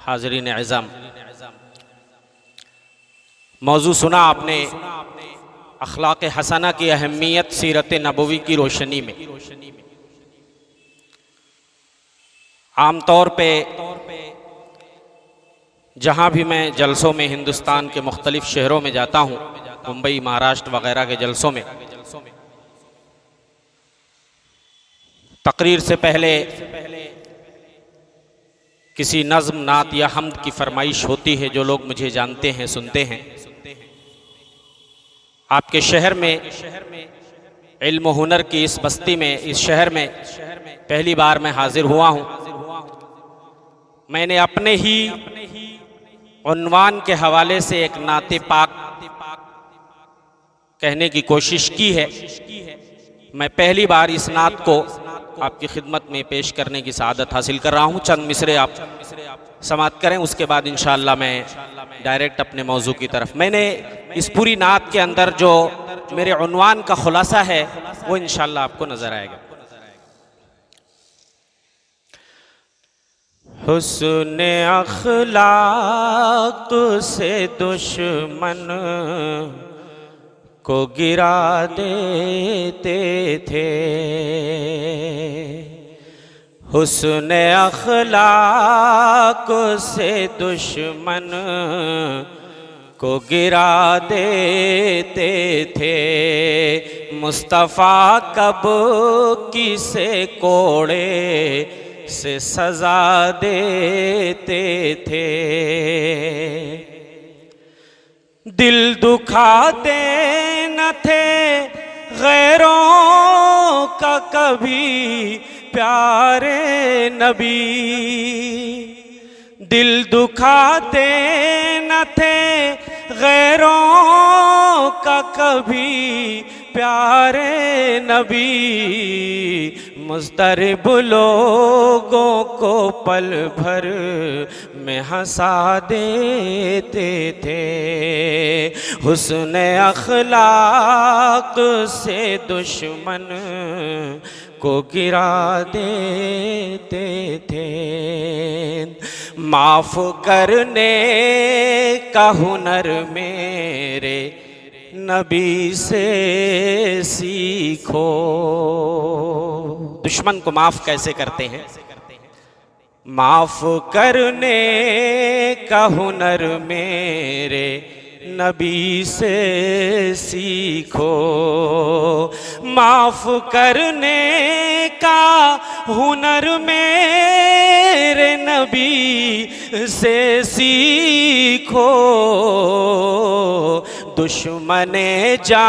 हाजरीन एज़ाम मौजू सुना आपने अखलाक हसना की अहमियत सीरत नबवी की रोशनी में। आम तौर पे जहाँ भी मैं जलसों में हिंदुस्तान के मुख्तलिफ़ शहरों में जाता हूँ, मुंबई, महाराष्ट्र वगैरह के जलसों में, तकरीर से पहले किसी नज्म, नात या हमद की फरमाइश होती है जो लोग मुझे जानते हैं, सुनते हैं। आपके शहर में इल्म हुनर की इस बस्ती में, इस शहर में पहली बार मैं हाजिर हुआ हूँ। मैंने अपने ही उन्वान के हवाले से एक नाते पाक कहने की कोशिश की है। मैं पहली बार इस नात को आपकी खिदमत में पेश करने की सआदत हासिल कर रहा हूँ। चंद मिसरे आप समाप्त करें, उसके बाद इन मैं डायरेक्ट अपने मौजू की तरफ़। मैंने इस पूरी नात के अंदर जो मेरे उनवान का खुलासा है, वो इन आपको नज़र आएगा। हुसन अखलाक से दुश्मन को गिरा देते थे। हुसन अखलाक से दुश्मन को गिरा देते थे। मुस्तफ़ा कब किसे कोड़े से सजा देते थे। दिल दुखाते न थे, गैरों का कभी प्यारे नबी। दिल दुखाते न थे, गैरों का कभी प्यारे नबी मुस्तरब लोगों को पल भर में हंसा देते थे। हुसन अखलाक से दुश्मन को गिरा देते थे। माफ़ करने का हुनर मेरे नबी से सीखो। दुश्मन को माफ़ कैसे करते हैं? माफ़ करने का हुनर मेरे नबी से सीखो। माफ़ करने का हुनर मेरे नबी से सीखो। दुश्मन जा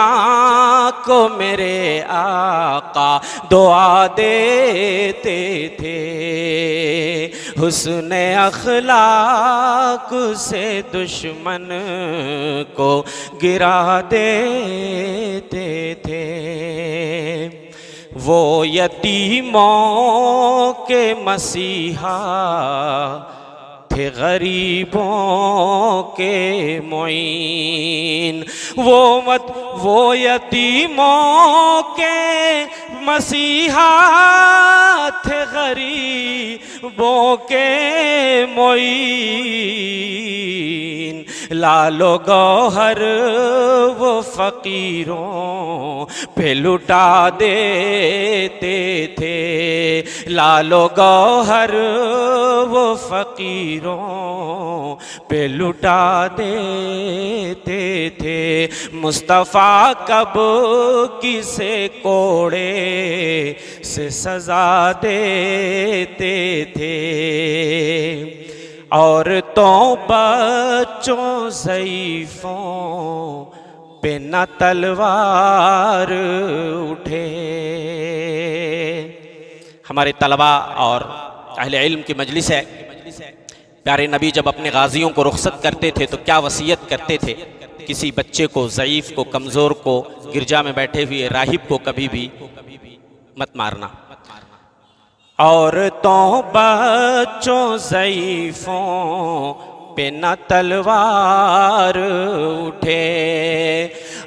को मेरे आका दुआ देते थे। हुसन अखलाक से दुश्मन को गिरा देते थे। वो यतीमों के मसीहा थे गरीबों के मोइन वो मत वो यतीमों के मसीहा थे गरीबों के मोईन लालो गौहर वो फकीरों पे लुटा देते थे। लालो गौहर वो फकीरों पे लुटा देते थे। मुस्तफ़ा कब किसे कोड़े से सजा देते थे। और तो बच्चों, ज़यीफ़ों पे न तलवार उठे। हमारे तलबा और अहले इल्म की मजलिस है। प्यारे नबी जब अपने गाजियों को रुख्सत करते थे तो क्या वसीयत करते थे? किसी बच्चे को, ज़यीफ़ को, कमज़ोर को, गिरजा में बैठे हुए, राहिब को कभी भी मत मारना। और तो बच्चों, ज़यीफ़ों पे न तलवार उठे।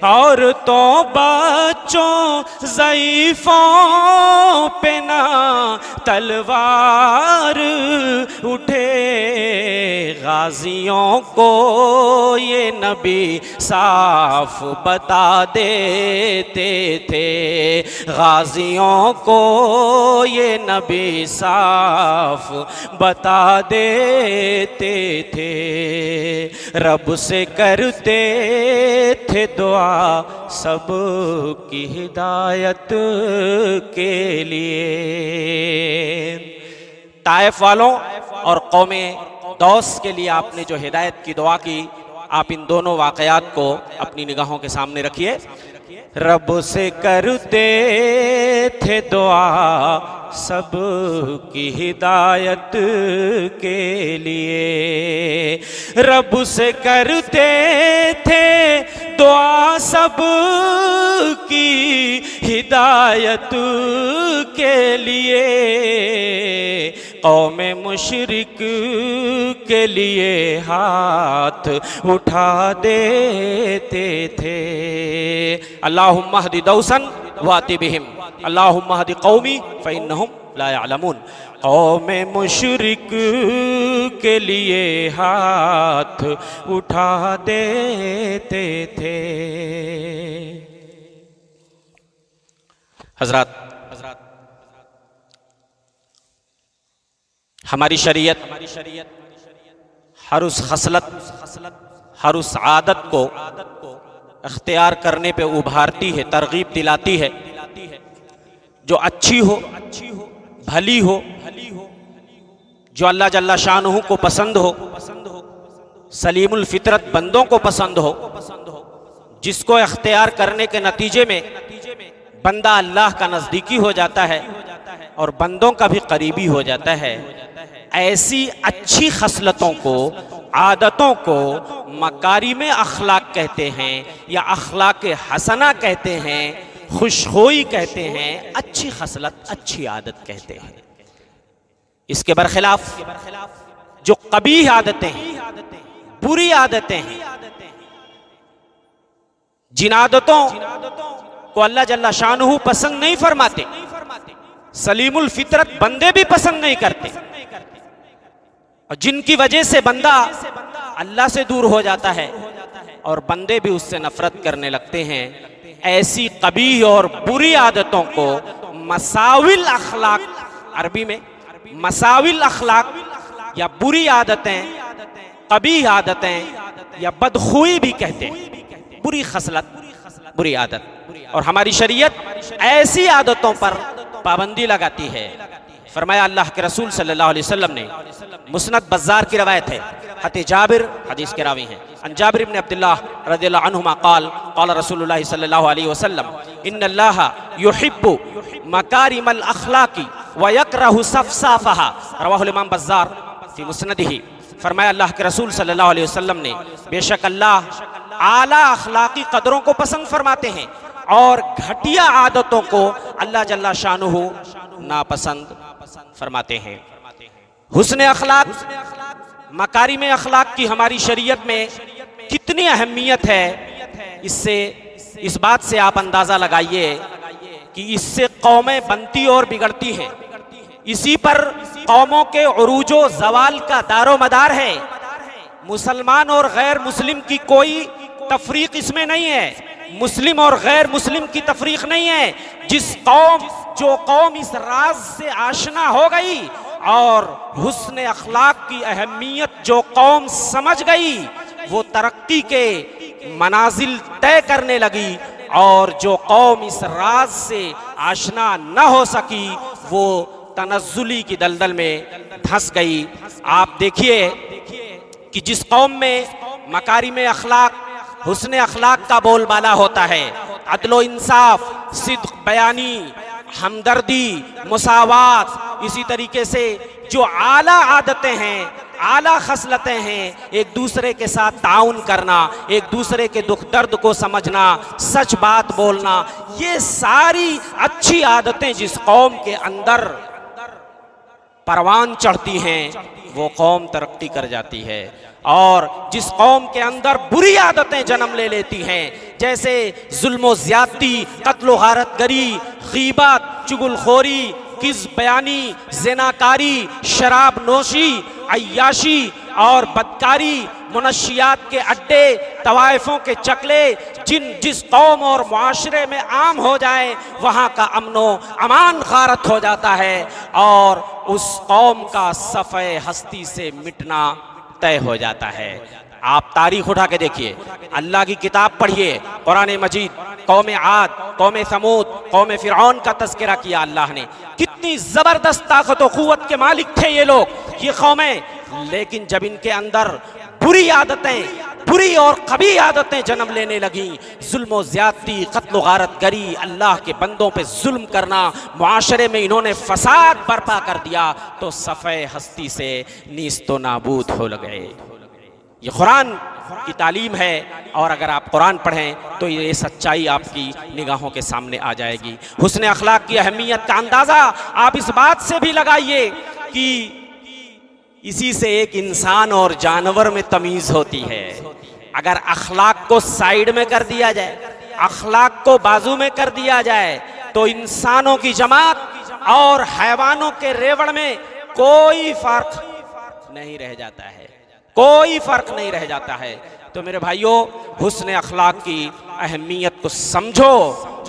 और तो बच्चों, ज़यीफ़ों पे न तलवार उठे। गाजियों को ये नबी साफ़ बता देते थे। गाजियों को ये नबी साफ़ बता देते थे। रब से करते थे दुआ सब की हिदायत के लिए। ताइफ वालों और कौमे दौस के लिए आपने जो हिदायत की, दुआ की, आप इन दोनों वाकयात को अपनी निगाहों के सामने रखिए। रब से करते थे दुआ सब की हिदायत के लिए। रब से करते थे दुआ सब की हिदायत के लिए। कौम मुशरिक के लिए हाथ उठा देते थे। अल्लाह महदी दौसन। वाति बिहिम अल्लाह महदी कौमी फ़ैन लायालमून कौम मुशरिक के लिए हाथ उठा देते थे। हज़रत हमारी शरीयत हमारी शरीयत, हर उस खसलत, हर उस आदत को अख्तियार करने पे उभारती है, तरगीब दिलाती है। जो अच्छी हो अच्छी हो भली हो भली हो जो अल्लाह जल्ला शाह को पसंद हो, सलीमुल फितरत बंदों को पसंद हो पसंद हो जिसको अख्तियार करने के नतीजे में नतीजे में बंदा अल्लाह का नज़दीकी हो जाता है और बंदों का भी करीबी हो जाता है, ऐसी अच्छी खसलतों को आदतों को मकारी में अखलाक कहते हैं या अखलाक हसना कहते हैं खुशहोई कहते हैं, अच्छी खसलत, अच्छी आदत कहते हैं। इसके बरखिलाफ जो कभी आदतें हैं, बुरी आदतें हैं, जिन आदतों को अल्लाह जल्ला शाहू पसंद नहीं फरमाते, सलीमुल फितरत बंदे भी पसंद नहीं करते और जिनकी वजह से बंदा अल्लाह से दूर हो जाता है और बंदे भी उससे नफरत करने लगते हैं, ऐसी कभी और बुरी आदतों को मसाविल अखलाक, अरबी में मसाविल अखलाक या बुरी आदतें, कभी आदतें या बदखुई भी कहते हैं। बुरी खसलत, बुरी आदत। और हमारी शरीयत ऐसी आदतों पर पाबंदी लगाती है। फरमाया अल्लाह के रसूल सल्लल्लाहु अलैहि वसल्लम ने, मुस्नद बज़ार की रवायत है। हत जाबिर, हदीस के रावी हैं। अन जाबिर इब्न अब्दुल्लाह रदियल्लाहु अन्हुमा क़ाल क़ाल रसूलुल्लाह सल्लल्लाहु अलैहि वसल्लम, इन्नल्लाह युहिब्बु मकारिमल अखलाकी व यकरहु सफसाफहा। रवाहुल इमाम बज़ार फ़ी मुस्नदिही। फरमाया अल्लाह के रसूल सल्लल्लाहु अलैहि वसल्लम ने, बेशक अल्लाह आला अखलाकी कदरों को पसंद फरमाते हैं और घटिया आदतों को अल्लाह जल्ला शाह नापसंद फरमाते हैं, हुसन अखलाक मकारी में अखलाक की हमारी शरीयत में कितनी अहमियत है? इससे, इस बात से आप अंदाज़ा लगाइए कि इससे कौमें बनती और बिगड़ती हैं। इसी पर कौमों के अरूजो जवाल का दारो मदार है। मुसलमान और गैर मुस्लिम की कोई तफरीक इसमें नहीं है। मुस्लिम और गैर मुस्लिम की तफरीक नहीं है। जिस कौम, जो कौम इस राज से आशना हो गई और हुसन अखलाक की अहमियत जो कौम समझ गई, वो तरक्की के मनाजिल तय करने लगी और जो कौम इस राज से आशना न हो सकी, वो तनजुली की दलदल में धंस गई। आप देखिए कि जिस कौम में मकारी में अखलाक हुसन अखलाक का बोलबाला होता है। अदलो इंसाफ सिद्ध बयानी, हमदर्दी, मुसावात, इसी तरीके से जो आला आदतें हैं, आला खसलतें हैं, एक दूसरे के साथ ताउन करना, एक दूसरे के दुख दर्द को समझना, सच बात बोलना, ये सारी अच्छी आदतें जिस कौम के अंदर परवान चढ़ती हैं, वो कौम तरक्की कर जाती है। और जिस कौम के अंदर बुरी आदतें जन्म ले लेती हैं, जैसे जुल्म ज्यादती, कत्ल गारत गरी गीबत, चुगलखोरी किस बयानी जेनाकारी शराब नोशी अयाशी और बदकारी मुनशियात के अड्डे तवाइफों के चकले, जिन जिस कौम और माशरे में आम हो जाए, वहाँ का अमनो अमान गारत हो जाता है और उस कौम का सफ़े हस्ती से मिटना तय हो जाता है। आप तारीख उठा के देखिए। अल्लाह की किताब पढ़िए, कुरान मजीद, कौम आद, कौम समूद, कौम फिर का तस्करा किया अल्लाह ने। कितनी ज़बरदस्त ताकत के मालिक थे ये लोग, ये कौमें। लेकिन जब इनके अंदर बुरी आदतें, बुरी और कभी आदतें जन्म लेने लगी। जुल्म ज्यादती, कत्ल गारत गरी अल्लाह के बंदों पे जुल्म करना माशरे में इन्होंने फसाद बर्पा कर दिया तो सफ़े हस्ती से नीस तो नाबूद हो लगे। ये कुरान की तालीम है, और अगर आप कुरान पढ़ें तो ये सच्चाई आपकी निगाहों के सामने आ जाएगी। हुसन अखलाक की अहमियत का अंदाज़ा आप इस बात से भी लगाइए कि इसी से एक इंसान और जानवर में तमीज़ होती है। अगर अखलाक को साइड में कर दिया जाए, अखलाक को बाजू में कर दिया जाए तो इंसानों की जमात और हैवानों के रेवड़ में कोई फ़र्क नहीं रह जाता है। कोई फ़र्क नहीं रह जाता है। तो मेरे भाइयों हुसन अखलाक की अहमियत को समझो।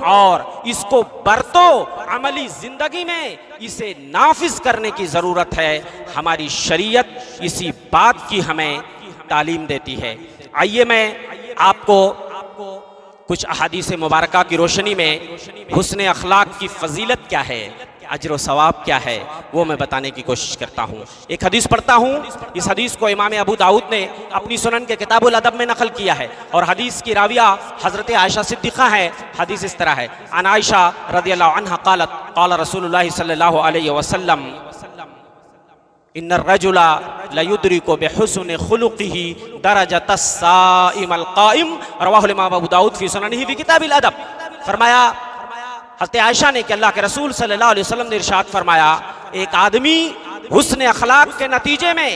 और इसको बरतो। अमली ज़िंदगी में इसे नाफिज करने की ज़रूरत है। हमारी शरीयत इसी बात की हमें तालीम देती है। आइए मैं आपको कुछ अहादीस मुबारक की रोशनी में हुसन अखलाक की फजीलत क्या है? अजर सवाब क्या है, वो मैं बताने की कोशिश करता हूँ। एक हदीस पढ़ता हूँ, इस हदीस को इमाम अबू दाऊद ने अपनी सुनन के किताबुल अदब में नकल किया है और हदीस की राविया हज़रत आयशा सिद्दीक़ा है, हदीस इस तरह है। अन आयशा रदी अल्लाह कालत, काल रसूल सल्लल्लाहु अलैहि वसल्लम इन रजुला लयुद्री को बेहसन खुलुकी दरजत साइम अलकाइम रवाहुल अबू दाऊद फ़ी सुनन ही किताबिल अदब। फरमाया हज़रत आयशा ने कि अल्लाह के रसूल सल्लल्लाहु अलैहि वसल्लम ने इरशाद फरमाया, एक आदमी हुस्न अखलाक के नतीजे में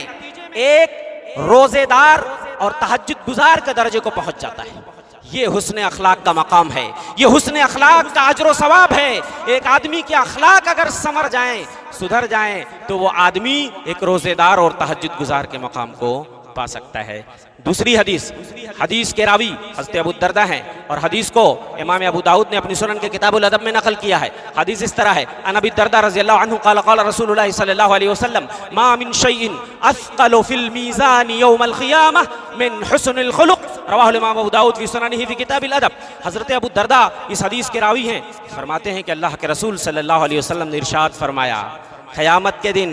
एक रोजेदार और तहजद गुजार के दर्जे को पहुँच जाता है। ये हुसन अखलाक का मकाम है, ये हुसन अखलाक का अजर सवाब है। एक आदमी के अखलाक अगर समर जाए, सुधर जाए तो वो आदमी एक रोजेदार और तहजद गुजार के मकाम को पा सकता है। दूसरी हदीस हदीस के रावी हज़रत अबू दरदा हैं और हदीस को इमाम अबू दाऊद ने अपनी सुनन के किताबुल अदब में नकल किया है। हदीस इस तरह है अनबी दरदा रज़ी अल्लाह क़ाल क़ाल रसूलुल्लाह सल्लल्लाहु अलैहि वसल्लम, मा मिन शैइन अथक़लु फिल मीज़ान यौमल क़ियामह मिन हुस्निल खुलुक़। रवाहुल इमाम अबू दाऊद फ़ी सुननिही फ़ी किताबिल अदब। हज़रत अबू दरदा इस हदीस के रावी हैं। फरमाते हैं कि अल्लाह के रसूल सल्लल्लाहु अलैहि वसल्लम ने इरशाद फरमाया, क़यामत के दिन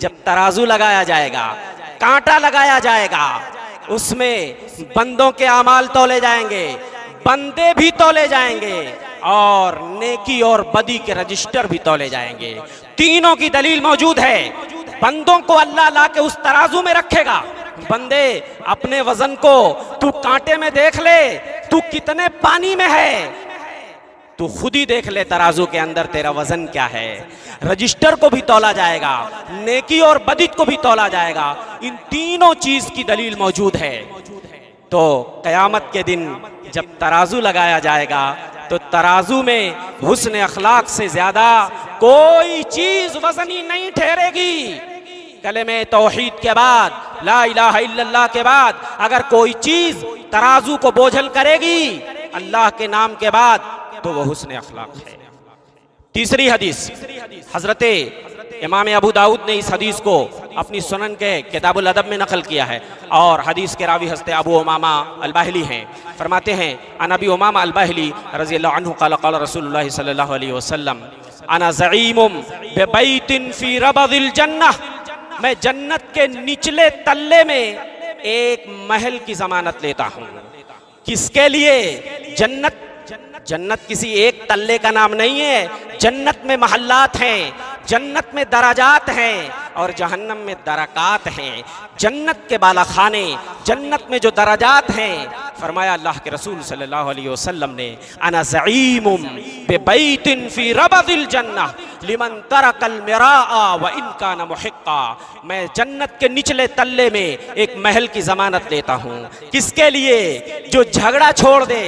जब तराजू लगाया जाएगा, कांटा लगाया जाएगा उसमें बंदों के अमाल तोले जाएँगे, बंदे भी तोले जाएँगे, और नेकी और बदी के रजिस्टर भी तोले जाएँगे। तीनों की दलील मौजूद है। बंदों को अल्लाह ला के उस तराजू में रखेगा। बंदे, अपने वज़न को तू कांटे में देख ले, तू कितने पानी में है तू खुद ही देख ले तराजू के अंदर तेरा वज़न क्या है। रजिस्टर को भी तोला जाएगा, नेकी और बदित को भी तोला जाएगा। इन तीनों चीज़ की दलील मौजूद है। तो कयामत के दिन जब तराजू लगाया जाएगा तो तराजू में हुसन अखलाक से ज़्यादा कोई चीज़ वजनी नहीं ठहरेगी। कले में तोहीद के बाद, ला इल्लल्लाह के बाद, अगर कोई चीज़ तराजू को बोझल करेगी, अल्लाह के नाम के बाद तो वह हुसन अखलाक है। तीसरी हदीस, हज़रत इमाम अबू दाऊद ने इस हदीस को अपनी सुनन के किताबुल अदब में नकल किया है और हदीस के रावी हस्ते अबू उमामा अलबाहली हैं। फरमाते हैं अनबी उमामा अलबाहली रज़ी अल्लाह रसूलुल्लाह सल्लल्लाहु अलैहि वसल्लम, अना ज़ईमुम बेबैतिन फ़ी रबदिल जन्नह मैं जन्नत के निचले तल्ले में एक महल की जमानत लेता हूँ। किसके लिए? जन्नत जन्नत किसी एक तल्ले का नाम नहीं है। जन्नत में महल्लात हैं, जन्नत में दराजात हैं और जहन्नम में दरकात हैं। जन्नत के बाला खाने जन्नत में जो दराजात हैं, फरमाया अल्लाह के रसूल सल्लल्लाहु अलैहि वसल्लम ने, अना ज़ईमुम बेबैतिन फ़ी रबदिल जन्नह, लिमन तरकल मिराआ व इनका न मुहिक्का। मैं जन्नत के निचले तल्ले में एक महल की जमानत लेता हूँ। किसके लिए? जो झगड़ा छोड़ दे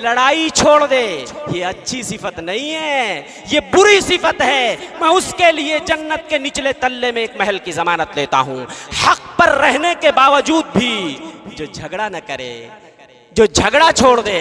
लड़ाई छोड़ दे। ये अच्छी सिफत नहीं है। ये बुरी सिफत है। मैं उसके लिए जन्नत के निचले तल्ले में एक महल की जमानत लेता हूँ। हक पर रहने के बावजूद भी जो झगड़ा न करे, जो झगड़ा छोड़ दे।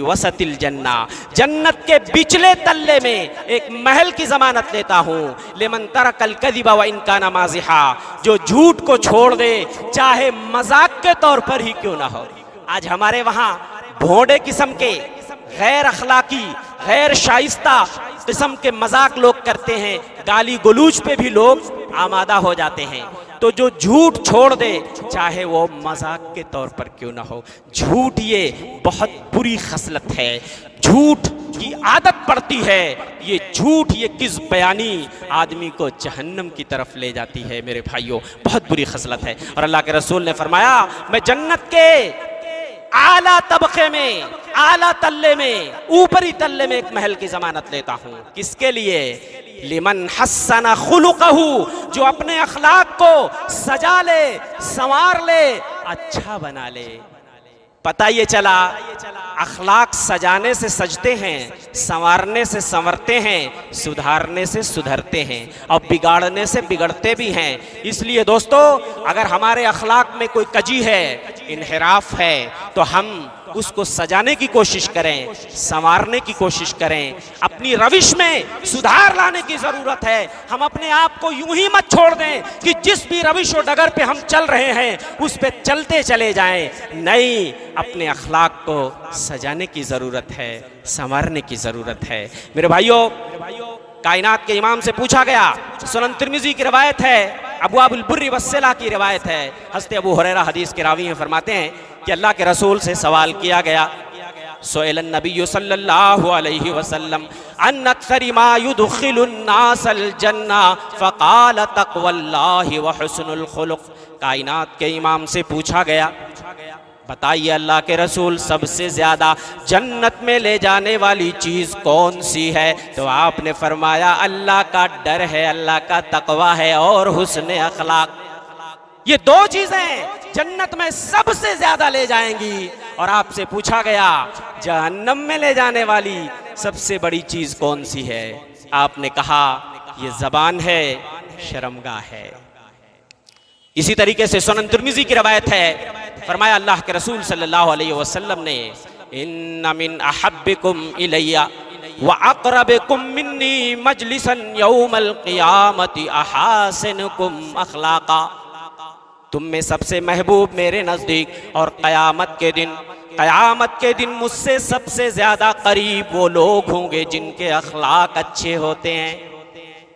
वसतिल जन्ना। जन्नत के बिचले तल्ले में एक महल की जमानत लेता हूँ। लेमन तरकल कदिबा व इनका नमाजिहा जो झूठ को छोड़ दे, चाहे मज़ाक के तौर पर ही क्यों ना हो। आज हमारे वहाँ भोंडे किस्म के गैर अखलाकी, गैर शाइस्ता किस्म के मज़ाक लोग करते हैं। गाली गलूज पे भी लोग आमादा हो जाते हैं। तो जो झूठ छोड़ दे, चाहे वो मज़ाक के तौर पर क्यों ना हो। झूठ ये बहुत बुरी खसलत है। झूठ की आदत पड़ती है। ये झूठ, ये किस बयानी आदमी को जहन्नम की तरफ़ ले जाती है मेरे भाइयों? बहुत बुरी खसलत है। और अल्लाह के रसूल ने फरमाया, मैं जन्नत के आला तबके में, आला तल्ले में, ऊपरी तल्ले में एक महल की जमानत लेता हूँ। किसके लिए? लिमन हसना खुलुकहू, जो अपने अखलाक को सजा ले, संवार ले अच्छा बना ले। पता ये चला, अखलाक सजाने से सजते हैं, संवारने से संवरते हैं, सुधारने से सुधरते हैं और बिगाड़ने से बिगड़ते भी हैं। इसलिए दोस्तों, अगर हमारे अखलाक में कोई कजी है, इनहराफ है तो हम उसको सजाने की कोशिश करें, संवारने की कोशिश करें। अपनी रविश में सुधार लाने की ज़रूरत है। हम अपने आप को यूँ ही मत छोड़ दें कि जिस भी रविश और डगर पे हम चल रहे हैं, उस पर चलते चले जाएँ। नहीं, अपने अखलाक को सजाने की ज़रूरत है, संवारने की ज़रूरत है। मेरे भाइयों, कायनात के इमाम से पूछा गया, सुनन तिरमिजी की रवायत है, अबू अबुलबुर्री वसला की रवायत है। हँसते अबू हुरैरा हदीस के रावी हैं, फरमाते हैं कि अल्लाह के रसूल से सवाल किया गया। कायनात के इमाम से पूछा गया, बताइए अल्लाह के रसूल सबसे ज़्यादा जन्नत में ले जाने वाली चीज़ कौन सी है? तो आपने फरमाया, अल्लाह का डर है, अल्लाह का तकवा है और हुसन अखलाक ये दो चीज़ें जन्नत में सबसे ज़्यादा ले जाएँगी। और आपसे पूछा गया, जहन्नम में ले जाने वाली सबसे बड़ी चीज़ कौन सी है? आपने कहा, ये जबान है शर्मगा है। इसी तरीके से सोनन तुर्मिजी की रवायत है। फरमाया, अल्लाह के रसूल सल्लल्लाहु अलैहि वसल्लम ने इन मिन इलैया मिन्नी मजलिसन अखलाका। तुम में सबसे महबूब मेरे नज़दीक और क़यामत के दिन, क़यामत के दिन मुझसे सबसे ज़्यादा करीब वो लोग होंगे जिनके अखलाक अच्छे होते हैं।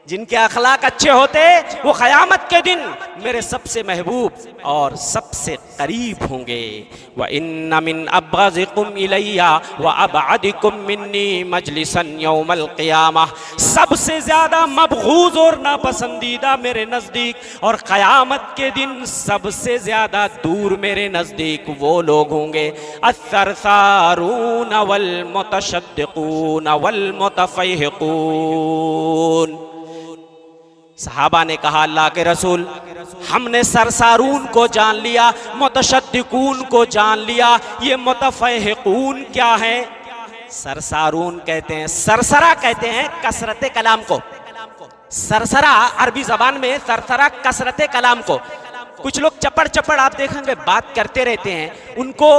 जिनके अखलाक अच्छे होते, वो क़यामत के दिन मेरे सबसे महबूब और सबसे करीब होंगे। व इन मिन अब्बाज़िकुम इलैया व मिन्नी मजलिसन यौमल सबसे ज़्यादा मबगूज और नापसंदीदा मेरे नज़दीक और क़यामत के दिन सबसे ज़्यादा दूर मेरे नज़दीक वो लोग होंगे। असरसारून वल मुतशद्दिकून वल मुतफ़हिकून सहाबा ने कहा, अल्लाह के रसूल, हमने सरसारून को जान लिया, मुतशद्दिकून को जान लिया, ये मुतफ़हिकून क्या है? सरसारून कहते हैं, सरसरा कहते हैं कसरत कलाम को। सरसरा अरबी जबान में सरसरा कसरत कलाम को। कुछ लोग चपड़ चपड़ आप देखेंगे, बात करते रहते हैं, उनको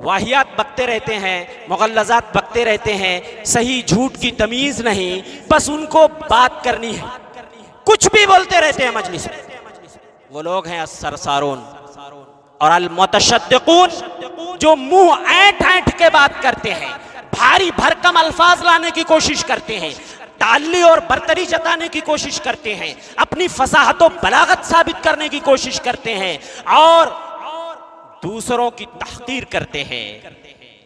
वाहियात बकते रहते हैं मुगलजात बकते रहते हैं, सही झूठ की तमीज नहीं, बस उनको बात करनी है। कुछ भी बोलते रहते हैं मजलिस में। वो लोग हैं सरसारून और अल मुतशद्दिकून जो मुँह ऐठ ऐठ के बात करते हैं, भारी भरकम अल्फाज लाने की कोशिश करते हैं टाली और बर्तरी जताने की कोशिश करते हैं, अपनी फसाहत बलागत साबित करने की कोशिश करते हैं और दूसरों की तहकीर करते हैं।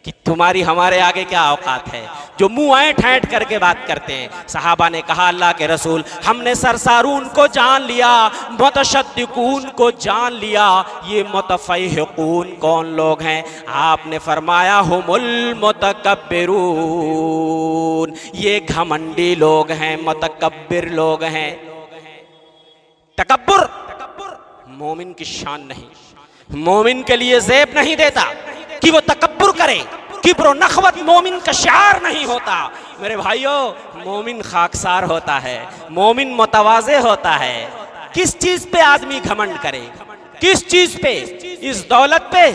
कि तुम्हारी हमारे आगे क्या औकात है? जो मुँह ऐठ ऐठ करके बात करते हैं। सहाबा ने कहा, अल्लाह के रसूल, हमने सरसारून को जान लिया, मुतशद्दिकून को जान लिया। ये मुतफ़हिकून कौन लोग हैं? आपने फरमाया, हुमुल मुतकब्बिरून। ये घमंडी लोग हैं, मुतकब्बिर लोग हैं। तकब्बुर! मोमिन की शान नहीं। मोमिन के लिए जेब नहीं देता। कि वो तकबर करे किब्र नखवत मोमिन का शार नहीं होता। मेरे भाइयों, मोमिन खाकसार होता है, मोमिन मुतवाजे होता है। किस चीज़ पे आदमी घमंड करे? किस चीज़ पे? इस दौलत पे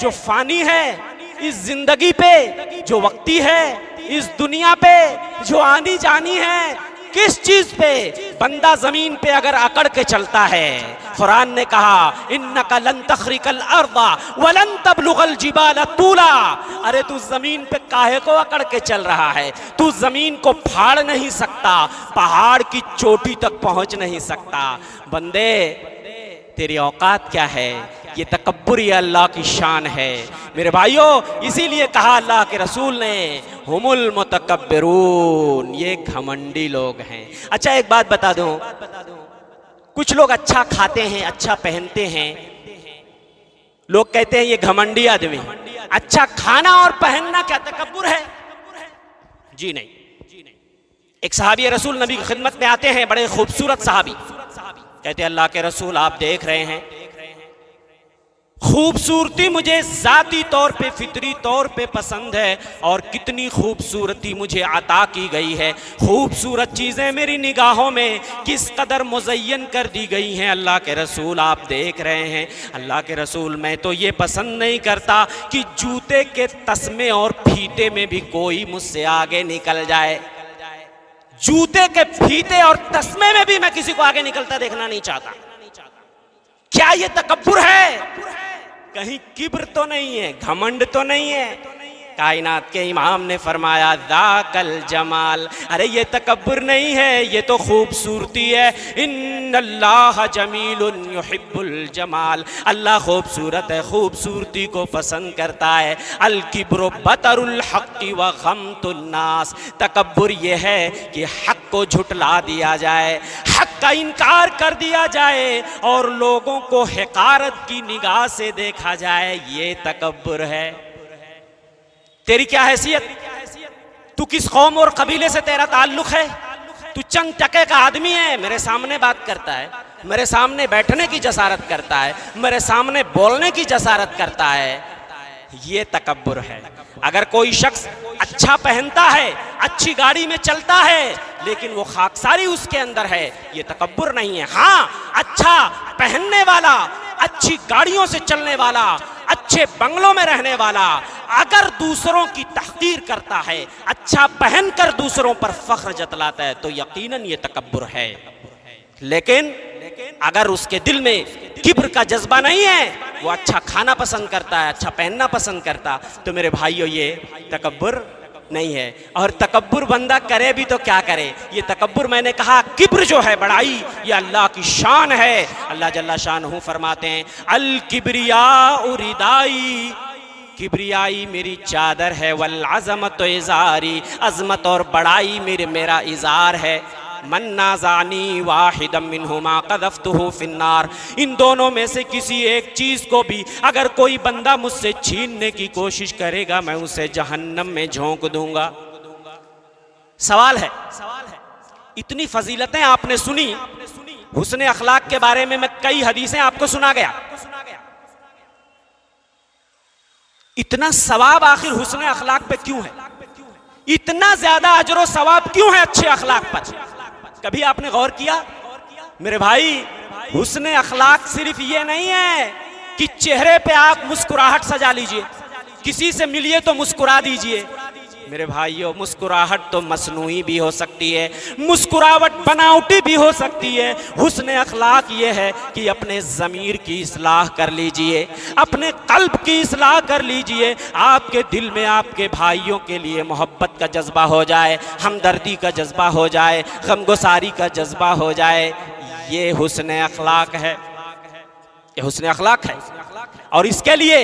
जो फानी है, इस ज़िंदगी पे जो वक्ती है, इस दुनिया पे जो आनी जानी है किस चीज़ पे? बंदा ज़मीन पे अगर अकड़ के चलता है, कुरान ने कहा तखरिकल वलन तबलुगल जिबाल तूला। अरे, तू ज़मीन पे काहे को अकड़ के चल रहा है? तू ज़मीन को फाड़ नहीं सकता, पहाड़ की चोटी तक पहुँच नहीं सकता। बंदे, तेरी औकात क्या है? ये तकबर अल्लाह की शान है। मेरे भाइयों, इसीलिए कहा अल्लाह के रसूल ने, हुमुल मुतकबरून ये घमंडी लोग हैं। अच्छा एक बात बता दूँ। कुछ लोग अच्छा खाते हैं अच्छा पहनते हैं। लोग कहते हैं, ये घमंडी आदमी अच्छा खाना और पहनना क्या तकबर है? जी नहीं। एक सहाबी रसूल नबी की खिदमत में आते हैं, बड़े खूबसूरत सहाबी। कहते अल्लाह के रसूल, आप देख रहे हैं खूबसूरती मुझे जाती तौर पे, फितरी तौर पे पसंद है और कितनी खूबसूरती मुझे अता की गई है। खूबसूरत चीज़ें मेरी निगाहों में किस कदर मुजयन कर दी गई हैं। अल्लाह के रसूल आप देख रहे हैं। अल्लाह के रसूल, मैं तो ये पसंद नहीं करता कि जूते के तस्मे और फीते में भी कोई मुझसे आगे निकल जाए। जूते के फीते और तस्मे में भी मैं किसी को आगे निकलता देखना नहीं चाहता। क्या ये तकबर है? कहीं किब्र तो नहीं है घमंड तो नहीं है। कायनात के इमाम ने फरमाया, दाकल जमाल। अरे, ये तकबर नहीं है, ये तो खूबसूरती है। इन अल्लाह जमील जमाल। अल्लाह खूबसूरत है, खूबसूरती को पसंद करता है। अल किब्र बतरुल हक़ी व गमतुन्नास तकबर ये है कि हक को झुटला दिया जाए, हक का इनकार कर दिया जाए, और लोगों को हकारत की निगाह से देखा जाए, ये तकबर है। तेरी क्या हैसियत? तू किस कौम और कबीले से तेरा ताल्लुक है? तू चंग टके का आदमी है, मेरे सामने बात करता है, मेरे सामने बैठने की जसारत करता है, मेरे सामने बोलने की जसारत करता है। ये तकबर है। अगर कोई शख्स अच्छा पहनता है, अच्छी गाड़ी में चलता है, लेकिन वो खाकसारी उसके अंदर है, ये तकबर नहीं है। हाँ अच्छा पहनने वाला, अच्छी गाड़ियों से चलने वाला, अच्छे बंगलों में रहने वाला, अगर दूसरों की तहकीर करता है अच्छा पहनकर दूसरों पर फख्र जतलाता है तो यकीनन ये तकबर है। लेकिन अगर उसके दिल में किब्र का जज्बा नहीं है, वो अच्छा खाना पसंद करता है अच्छा पहनना पसंद करता तो मेरे भाइयों, ये तकबर नहीं है। और तकबर बंदा करे भी तो क्या करे? ये तकबर मैंने कहा, किब्र जो है बड़ाई, ये अल्लाह की शान है। अल्लाह जल्ला शान हूँ फरमाते हैं, अल किबरिया उरिदाई, किबरियाई मेरी चादर है, वल अजमत इजारी, अजमत और बड़ाई मेरे, मेरा इजार है। मन्नाजानी वाहिदमिनहुमा कदफ्तु फिन्नार। इन दोनों में से किसी एक चीज़ को भी अगर कोई बंदा मुझसे छीनने की कोशिश करेगा, मैं उसे जहन्नम में झोंक दूँगा। सवाल है। सवाल है इतनी फजीलतें आपने सुनी, हुसन अखलाक के बारे में मैं कई हदीसें आपको सुना गया। इतना सवाब आखिर हुसन अखलाक पे क्यों है? इतना ज़्यादा अजर सवाब क्यों है अच्छे अखलाक पर? कभी आपने गौर किया? मेरे भाई, हुसन अखलाक सिर्फ़ ये नहीं है कि चेहरे पे आप मुस्कुराहट सजा लीजिए। किसी से मिलिए तो मुस्कुरा दीजिए। मेरे भाइयों, मुस्कुराहट तो मसनू भी हो सकती है, मुस्कुरावट बनावटी भी हो सकती है। हुसन अखलाक ये है कि अपने ज़मीर की असलाह कर लीजिए, अपने कल्ब की असलाह कर लीजिए। आपके दिल में आपके भाइयों के लिए मोहब्बत का जज्बा हो जाए, हमदर्दी का जज्बा हो जाए, गमगुसारी का जज्बा हो जाए, ये हुसन अखलाक है। ये हुसन अखलाक है। और इसके लिए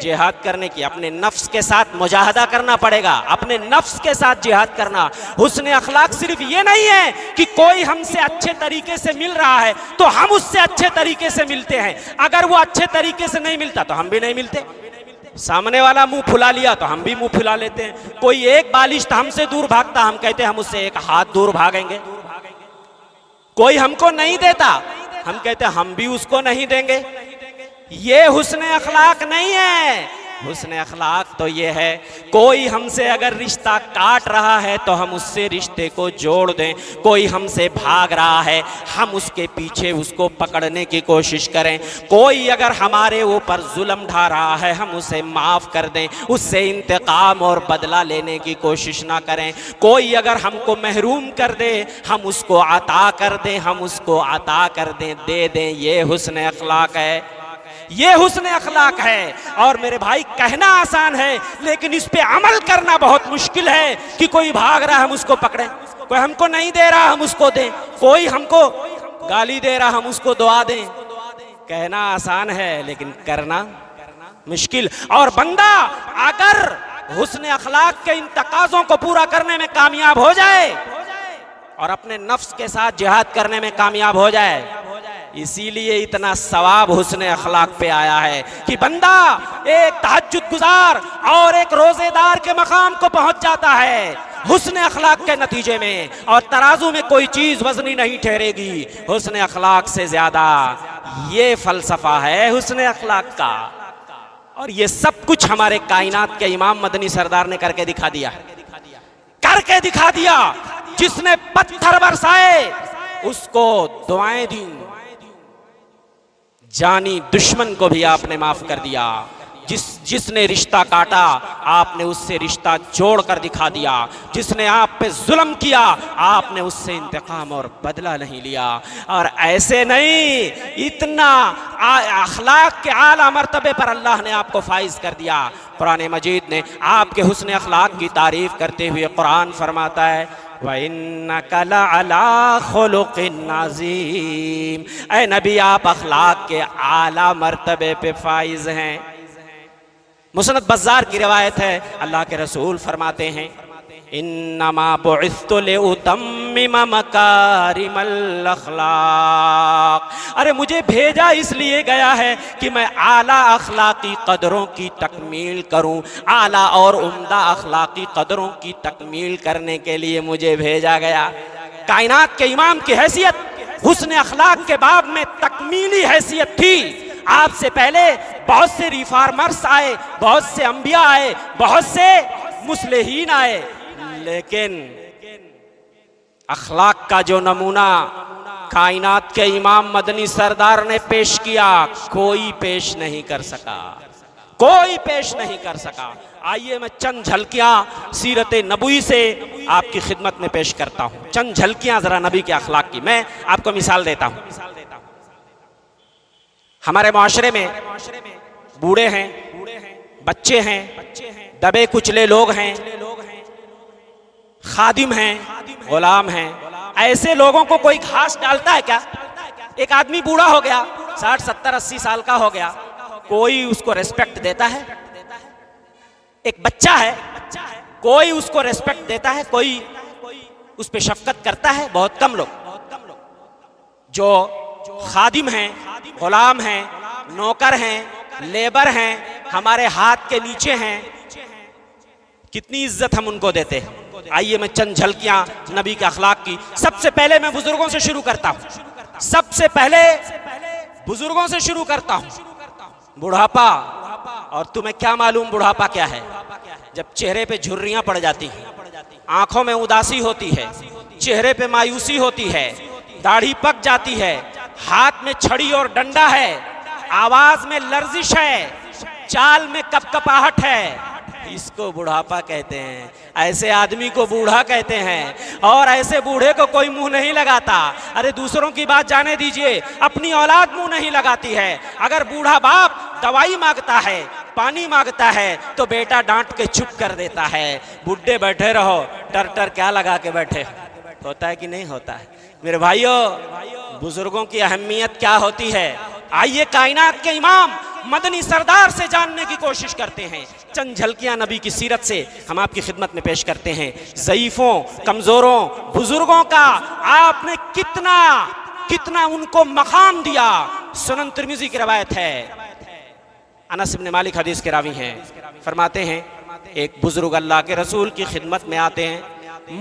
जिहाद करने की, अपने नफ्स के साथ मुजाहदा करना पड़ेगा। अपने नफ्स के साथ जिहाद करना। हुसन अखलाक सिर्फ़ ये नहीं है कि कोई हमसे अच्छे तरीके से मिल रहा है तो हम उससे अच्छे तरीके से मिलते हैं। अगर वो अच्छे तरीके से नहीं मिलता तो हम भी नहीं मिलते। सामने वाला मुँह फुला लिया तो हम भी मुँह फुला लेते हैं। कोई एक बालिश हमसे दूर भागता, हम कहते हैं, हम उससे एक हाथ दूर भागेंगे। कोई हमको नहीं देता, हम कहते हम भी उसको नहीं देंगे। ये हुसन अखलाक नहीं है। हुसन अखलाक तो ये है, कोई हमसे अगर रिश्ता काट रहा है तो हम उससे रिश्ते को जोड़ दें। कोई हमसे भाग रहा है, हम उसके पीछे उसको पकड़ने की कोशिश करें। कोई अगर हमारे ऊपर जुल्म ढा रहा है, हम उसे माफ़ कर दें, उससे इंतकाम और बदला लेने की कोशिश ना करें। कोई अगर हमको महरूम कर दे, हम उसको अता कर दें, हम उसको अता कर दें, दे दें। ये हुसन अखलाक है। ये हुसन अखलाक है। और मेरे भाई, कहना आसान है, लेकिन इस पे अमल करना बहुत मुश्किल है कि कोई भाग रहा हम उसको पकड़े। कोई हमको नहीं दे रहा हम उसको दें। कोई हमको गाली दे रहा हम उसको दुआ दें। कहना आसान है, लेकिन करना मुश्किल। और बंदा, अगर हुसन अखलाक के इन तकाजों को पूरा करने में कामयाब हो जाए, और अपने नफ्स के साथ जिहाद करने में कामयाब हो जाए इसीलिए इतना सवाब हुसन अखलाक पे आया है कि बंदा एक तहजुद गुजार और एक रोजेदार के मकाम को पहुँच जाता है हुसन अखलाक के नतीजे में और तराजू में कोई चीज़ वजनी नहीं ठहरेगी। हुसन अखलाक से ज़्यादा ये फलसफा है हुसन अखलाक का। और ये सब कुछ हमारे कायनात के इमाम मदनी सरदार ने करके दिखा दिया करके दिखा दिया। जिसने पत्थर बरसाए, उसको दुआएँ दी। जानी दुश्मन को भी आपने माफ़ कर दिया। जिस, जिसने रिश्ता काटा, आपने उससे रिश्ता जोड़ कर दिखा दिया। जिसने आप पे जुल्म किया, आपने उससे इंतकाम और बदला नहीं लिया। और ऐसे नहीं, इतना अखलाक के आला मरतबे पर अल्लाह ने आपको फाइज कर दिया। कुरान मजीद ने आपके हुसन अखलाक की तारीफ़ करते हुए कुरान फरमाता है नाजीम ए नबी आप अखलाक के आला मरतबे पे फाइज हैं मुसनत बज़ार की रवायत है अल्लाह के रसूल फरमाते हैं अरे मुझे भेजा इसलिए गया है कि मैं आला अखलाकी कदरों की तकमील करूँ आला और उम्दा अखलाकी कदरों की तकमील करने के लिए मुझे भेजा गया कायनात के इमाम की हैसियत हुसन अखलाक के बाब में तकमीली हैसियत थी आपसे पहले बहुत से रिफार्मर्स आए बहुत से अंबिया आए बहुत से मुसलहीन आए लेकिन अखलाक का जो नमूना कायनात के इमाम मदनी सरदार ने पेश किया, कोई पेश नहीं कर सका। कोई पेश नहीं कर सका। आइए मैं चंद झलकियाँ सीरत नबुई से आपकी खिदमत में पेश करता हूँ। चंद झलकियाँ जरा नबी के अखलाक की। मैं आपको मिसाल देता हूँ। हमारे माशरे में बूढ़े हैं, बच्चे हैं, दबे कुचले लोग हैं खादिम हैं, गुलाम हैं। ऐसे लोगों को कोई घास डालता है क्या? एक आदमी बूढ़ा हो गया, साठ, सत्तर, अस्सी साल का हो गया, कोई उसको रेस्पेक्ट देता है? एक बच्चा है, कोई उसको रेस्पेक्ट देता है? कोई उस पर शफकत करता है? बहुत कम लोग। जो खादिम हैं, गुलाम हैं, नौकर हैं, लेबर हैं, हमारे हाथ के नीचे हैं, कितनी इज़्ज़त हम उनको देते हैं? आइए मैं चंद झलकियाँ नबी के अखलाक की। सबसे पहले मैं बुज़ुर्गों से शुरू करता हूँ। सबसे पहले बुज़ुर्गों से शुरू करता हूँ। बुढ़ापा। और तुम्हें क्या मालूम बुढ़ापा क्या है? जब चेहरे पे झुर्रियाँ पड़ जाती हैं, आँखों में उदासी होती है, चेहरे पे मायूसी होती है, दाढ़ी पक जाती है, हाथ में छड़ी और डंडा है, आवाज़ में लर्जिश है, चाल में कपकपाहट है इसको बुढ़ापा कहते हैं। ऐसे आदमी को बूढ़ा कहते हैं। और ऐसे बूढ़े को कोई मुँह नहीं लगाता। अरे दूसरों की बात जाने दीजिए। अपनी औलाद मुँह नहीं लगाती है। अगर बूढ़ा बाप दवाई माँगता है, पानी माँगता है तो बेटा डांट के चुप कर देता है। बुढ़े बैठे रहो। टर टर क्या लगा के बैठे? होता है कि नहीं होता है? मेरे भाइयों, बुज़ुर्गों की अहमियत क्या होती है? आइए कायनात के इमाम, मदनी सरदार से जानने की कोशिश करते हैं। चंद झलकियाँ नबी की सीरत से हम आपकी खिदमत में पेश करते हैं। ज़यीफ़ों, कमज़ोरों, बुज़ुर्गों का आपने कितना कितना उनको मकाम दिया? सुनन तिरमिजी की रवायत है। अनस इब्न मालिक हदीस के रावी हैं। फरमाते हैं, एक बुज़ुर्ग अल्लाह के रसूल की खिदमत में आते हैं।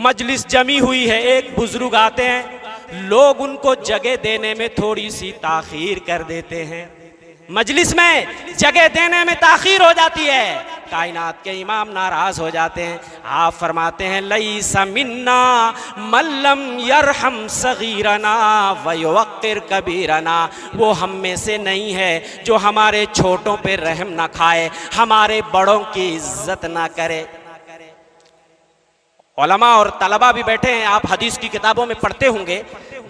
मजलिस जमी हुई है, एक बुज़ुर्ग आते हैं। लोग उनको जगह देने में थोड़ी सी ताखीर कर देते हैं। मजलिस में जगह देने में ताखीर हो जाती है। कायनात के इमाम नाराज़ हो जाते हैं। आप फरमाते हैं लई समिन्ना मल्लम यरहम सगीरना वक्र कबीरना। वो हम में से नहीं है जो हमारे छोटों पे रहम ना खाए, हमारे बड़ों की इज़्ज़त ना करे। ओलमा और तलबा भी बैठे हैं, आप हदीस की किताबों में पढ़ते होंगे।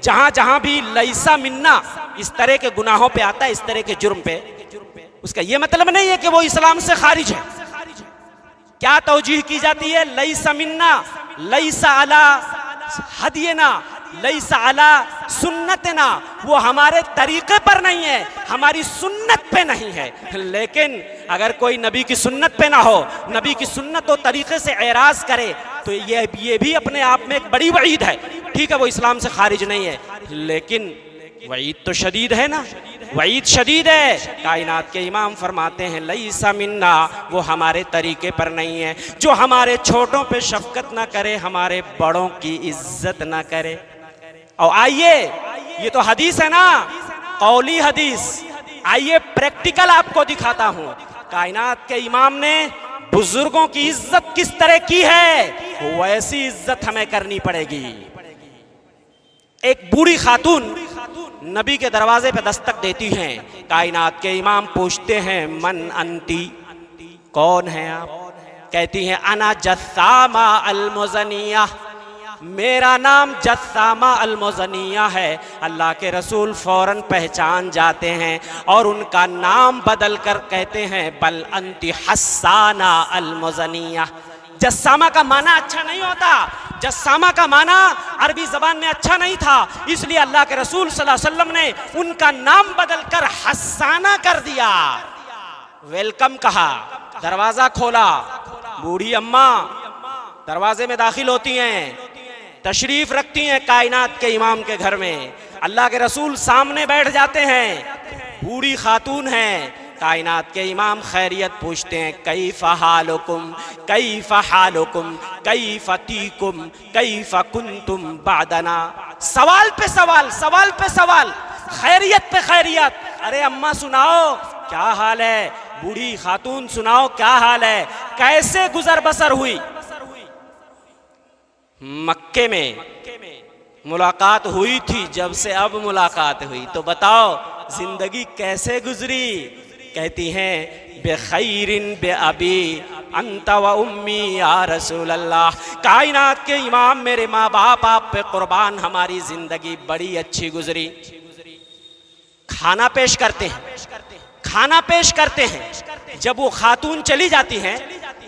जहाँ जहाँ भी लईसा मिन्ना इस तरह के गुनाहों पे आता है, इस तरह के जुर्म पे, उसका यह मतलब नहीं है कि वो इस्लाम से खारिज है। क्या तोजीह की जाती है? लईसा मिन्ना, लईसा अला, हदियना लई अला सुन्नतना, वो हमारे तरीके पर नहीं है, हमारी सुन्नत पे नहीं है। लेकिन अगर कोई नबी की सुन्नत पे ना हो, नबी की सुन्नत और तरीके से एराज करे तो ये ये भी अपने आप में एक बड़ी वईद है। ठीक है, वो इस्लाम से खारिज नहीं है। लेकिन वईद तो शदीद है ना? वईद शदीद है। कायनात के इमाम फरमाते हैं लई समिन्ना वो हमारे तरीके पर नहीं है। जो हमारे छोटों पे शफकत ना करे, हमारे बड़ों की इज़्ज़त ना करे। और आइए, ये तो हदीस है ना, कौली हदीस। आइए, प्रैक्टिकल आपको दिखाता हूँ। कायनात के इमाम ने बुज़ुर्गों की इज़्ज़त किस तरह की है वैसी इज़्ज़त हमें करनी पड़ेगी। एक बूढ़ी खातून नबी के दरवाजे पे दस्तक देती हैं। कायनात के इमाम पूछते हैं, मन अंती, कौन है आप? कहती हैं, अना जस्सामा अलमुजनिया। मेरा नाम जस्सामा अलमोजनिया है। अल्लाह के रसूल फ़ौरन पहचान जाते हैं और उनका नाम बदल कर कहते हैं, बल अंति हसाना अलमोजनिया। जस्सामा का माना अच्छा नहीं होता। जस्सामा का माना अरबी जबान में अच्छा नहीं था। इसलिए अल्लाह के रसूल वसल्लम ने उनका नाम बदल कर हसाना कर दिया। वेलकम कहा। दरवाज़ा खोला। बूढ़ी अम्मा दरवाजे में दाखिल होती हैं। तशरीफ़ रखती हैं कायनात के इमाम के घर में। अल्लाह के रसूल सामने बैठ जाते हैं। बूढ़ी खातून हैं। कायनात के इमाम खैरियत पूछते हैं कई फ़हालुकुम कई फ़हालुकुम कई फ़तीकुम कई फ़कुन तुम बादना? सवाल पे सवाल सवाल पे सवाल। खैरियत पे खैरियत। अरे अम्मा सुनाओ, क्या हाल है? बूढ़ी खातून सुनाओ, क्या हाल है? कैसे गुजर बसर हुई? मक्के में मुलाकात हुई थी, जब से अब मुलाकात हुई। तो बताओ, ज़िंदगी कैसे गुजरी? कहती हैं बेखैरिन बे अबी, अंत व उम्मी या रसूल अल्लाह कायनात के इमाम मेरे माँ बाप आप पे कुर्बान, हमारी ज़िंदगी बड़ी अच्छी गुजरी। खाना पेश करते हैं। खाना पेश करते हैं। जब वो खातून चली जाती हैं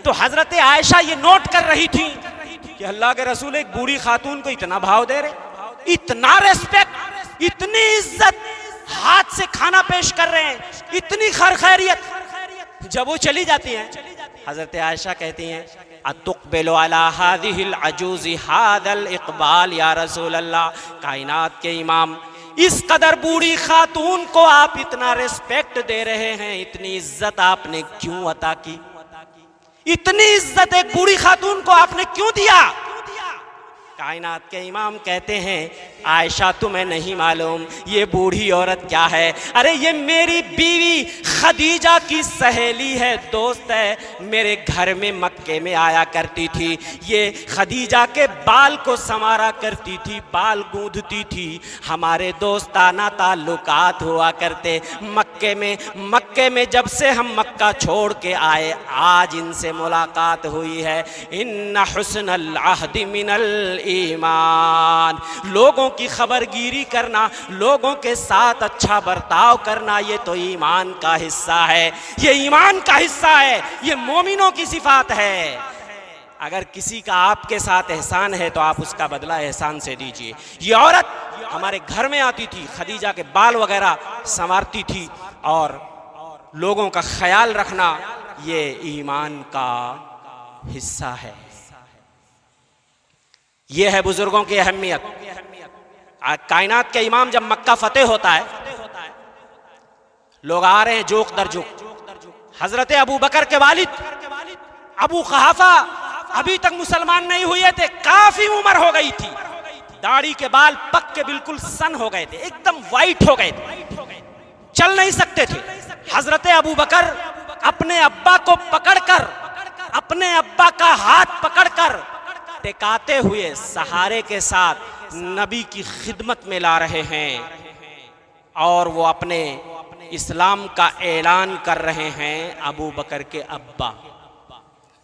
तो हज़रत आयशा ये नोट कर रही थी कि अल्लाह के रसूल एक बूढ़ी खातून को इतना भाव दे रहे इतना रेस्पेक्ट इतनी इज़्ज़त, हाथ से खाना पेश कर रहे हैं। इतनी खर खैरियत। जब वो चली जाती हैं, हज़रत आयशा कहती हैं इकबाल या रसूल अल्लाह कायनात के इमाम, इस कदर बूढ़ी खातून को आप इतना रिस्पेक्ट दे रहे हैं, इतनी इज़्ज़त आपने क्यों अता की? इतनी इज़्ज़त एक बूढ़ी खातून को आपने क्यों दिया? कायनात के इमाम कहते हैं, आयशा तुम्हें नहीं मालूम, ये बूढ़ी औरत क्या है? अरे ये मेरी बीवी खदीजा की सहेली है, दोस्त है, मेरे घर में मक्के में आया करती थी। ये खदीजा के बाल को संवारा करती थी, बाल गूंधती थी। हमारे दोस्ताना ताल्लुकात हुआ करते। मक्के में मक्के में जब से हम मक्का छोड़ के आए, आज इनसे मुलाकात हुई है। इन हुसन मिनल ईमान। लोगों की खबरगिरी करना, लोगों के साथ अच्छा बर्ताव करना, ये तो ईमान का हिस्सा है। ये ईमान का हिस्सा है, ये मोमिनों की सिफात है। अगर किसी का आपके साथ एहसान है तो आप उसका बदला एहसान से दीजिए। ये औरत हमारे घर में आती थी, खदीजा के बाल वगैरह संवारती थी, और लोगों का ख्याल रखना, ये ईमान का हिस्सा है। ये है बुज़ुर्गों की अहमियत। कायनात के इमाम जब मक्का फतेह होता है, लोग आ रहे हैं जोक दर जोक। हज़रत अबू बकर के वालिद, अबू खहाफा अभी तक मुसलमान नहीं हुए थे, काफ़ी उम्र हो गई थी। दाढ़ी के बाल पक के बिल्कुल सन हो गए थे, एकदम वाइट हो गए थे। चल नहीं सकते थे। हज़रत अबू बकर अपने अब्बा को पकड़कर, अपने अब्बा का हाथ पकड़कर टिकाते हुए सहारे के साथ नबी की खिदमत में ला रहे हैं और वो अपने इस्लाम का ऐलान कर रहे हैं अबू बकर के अब्बा।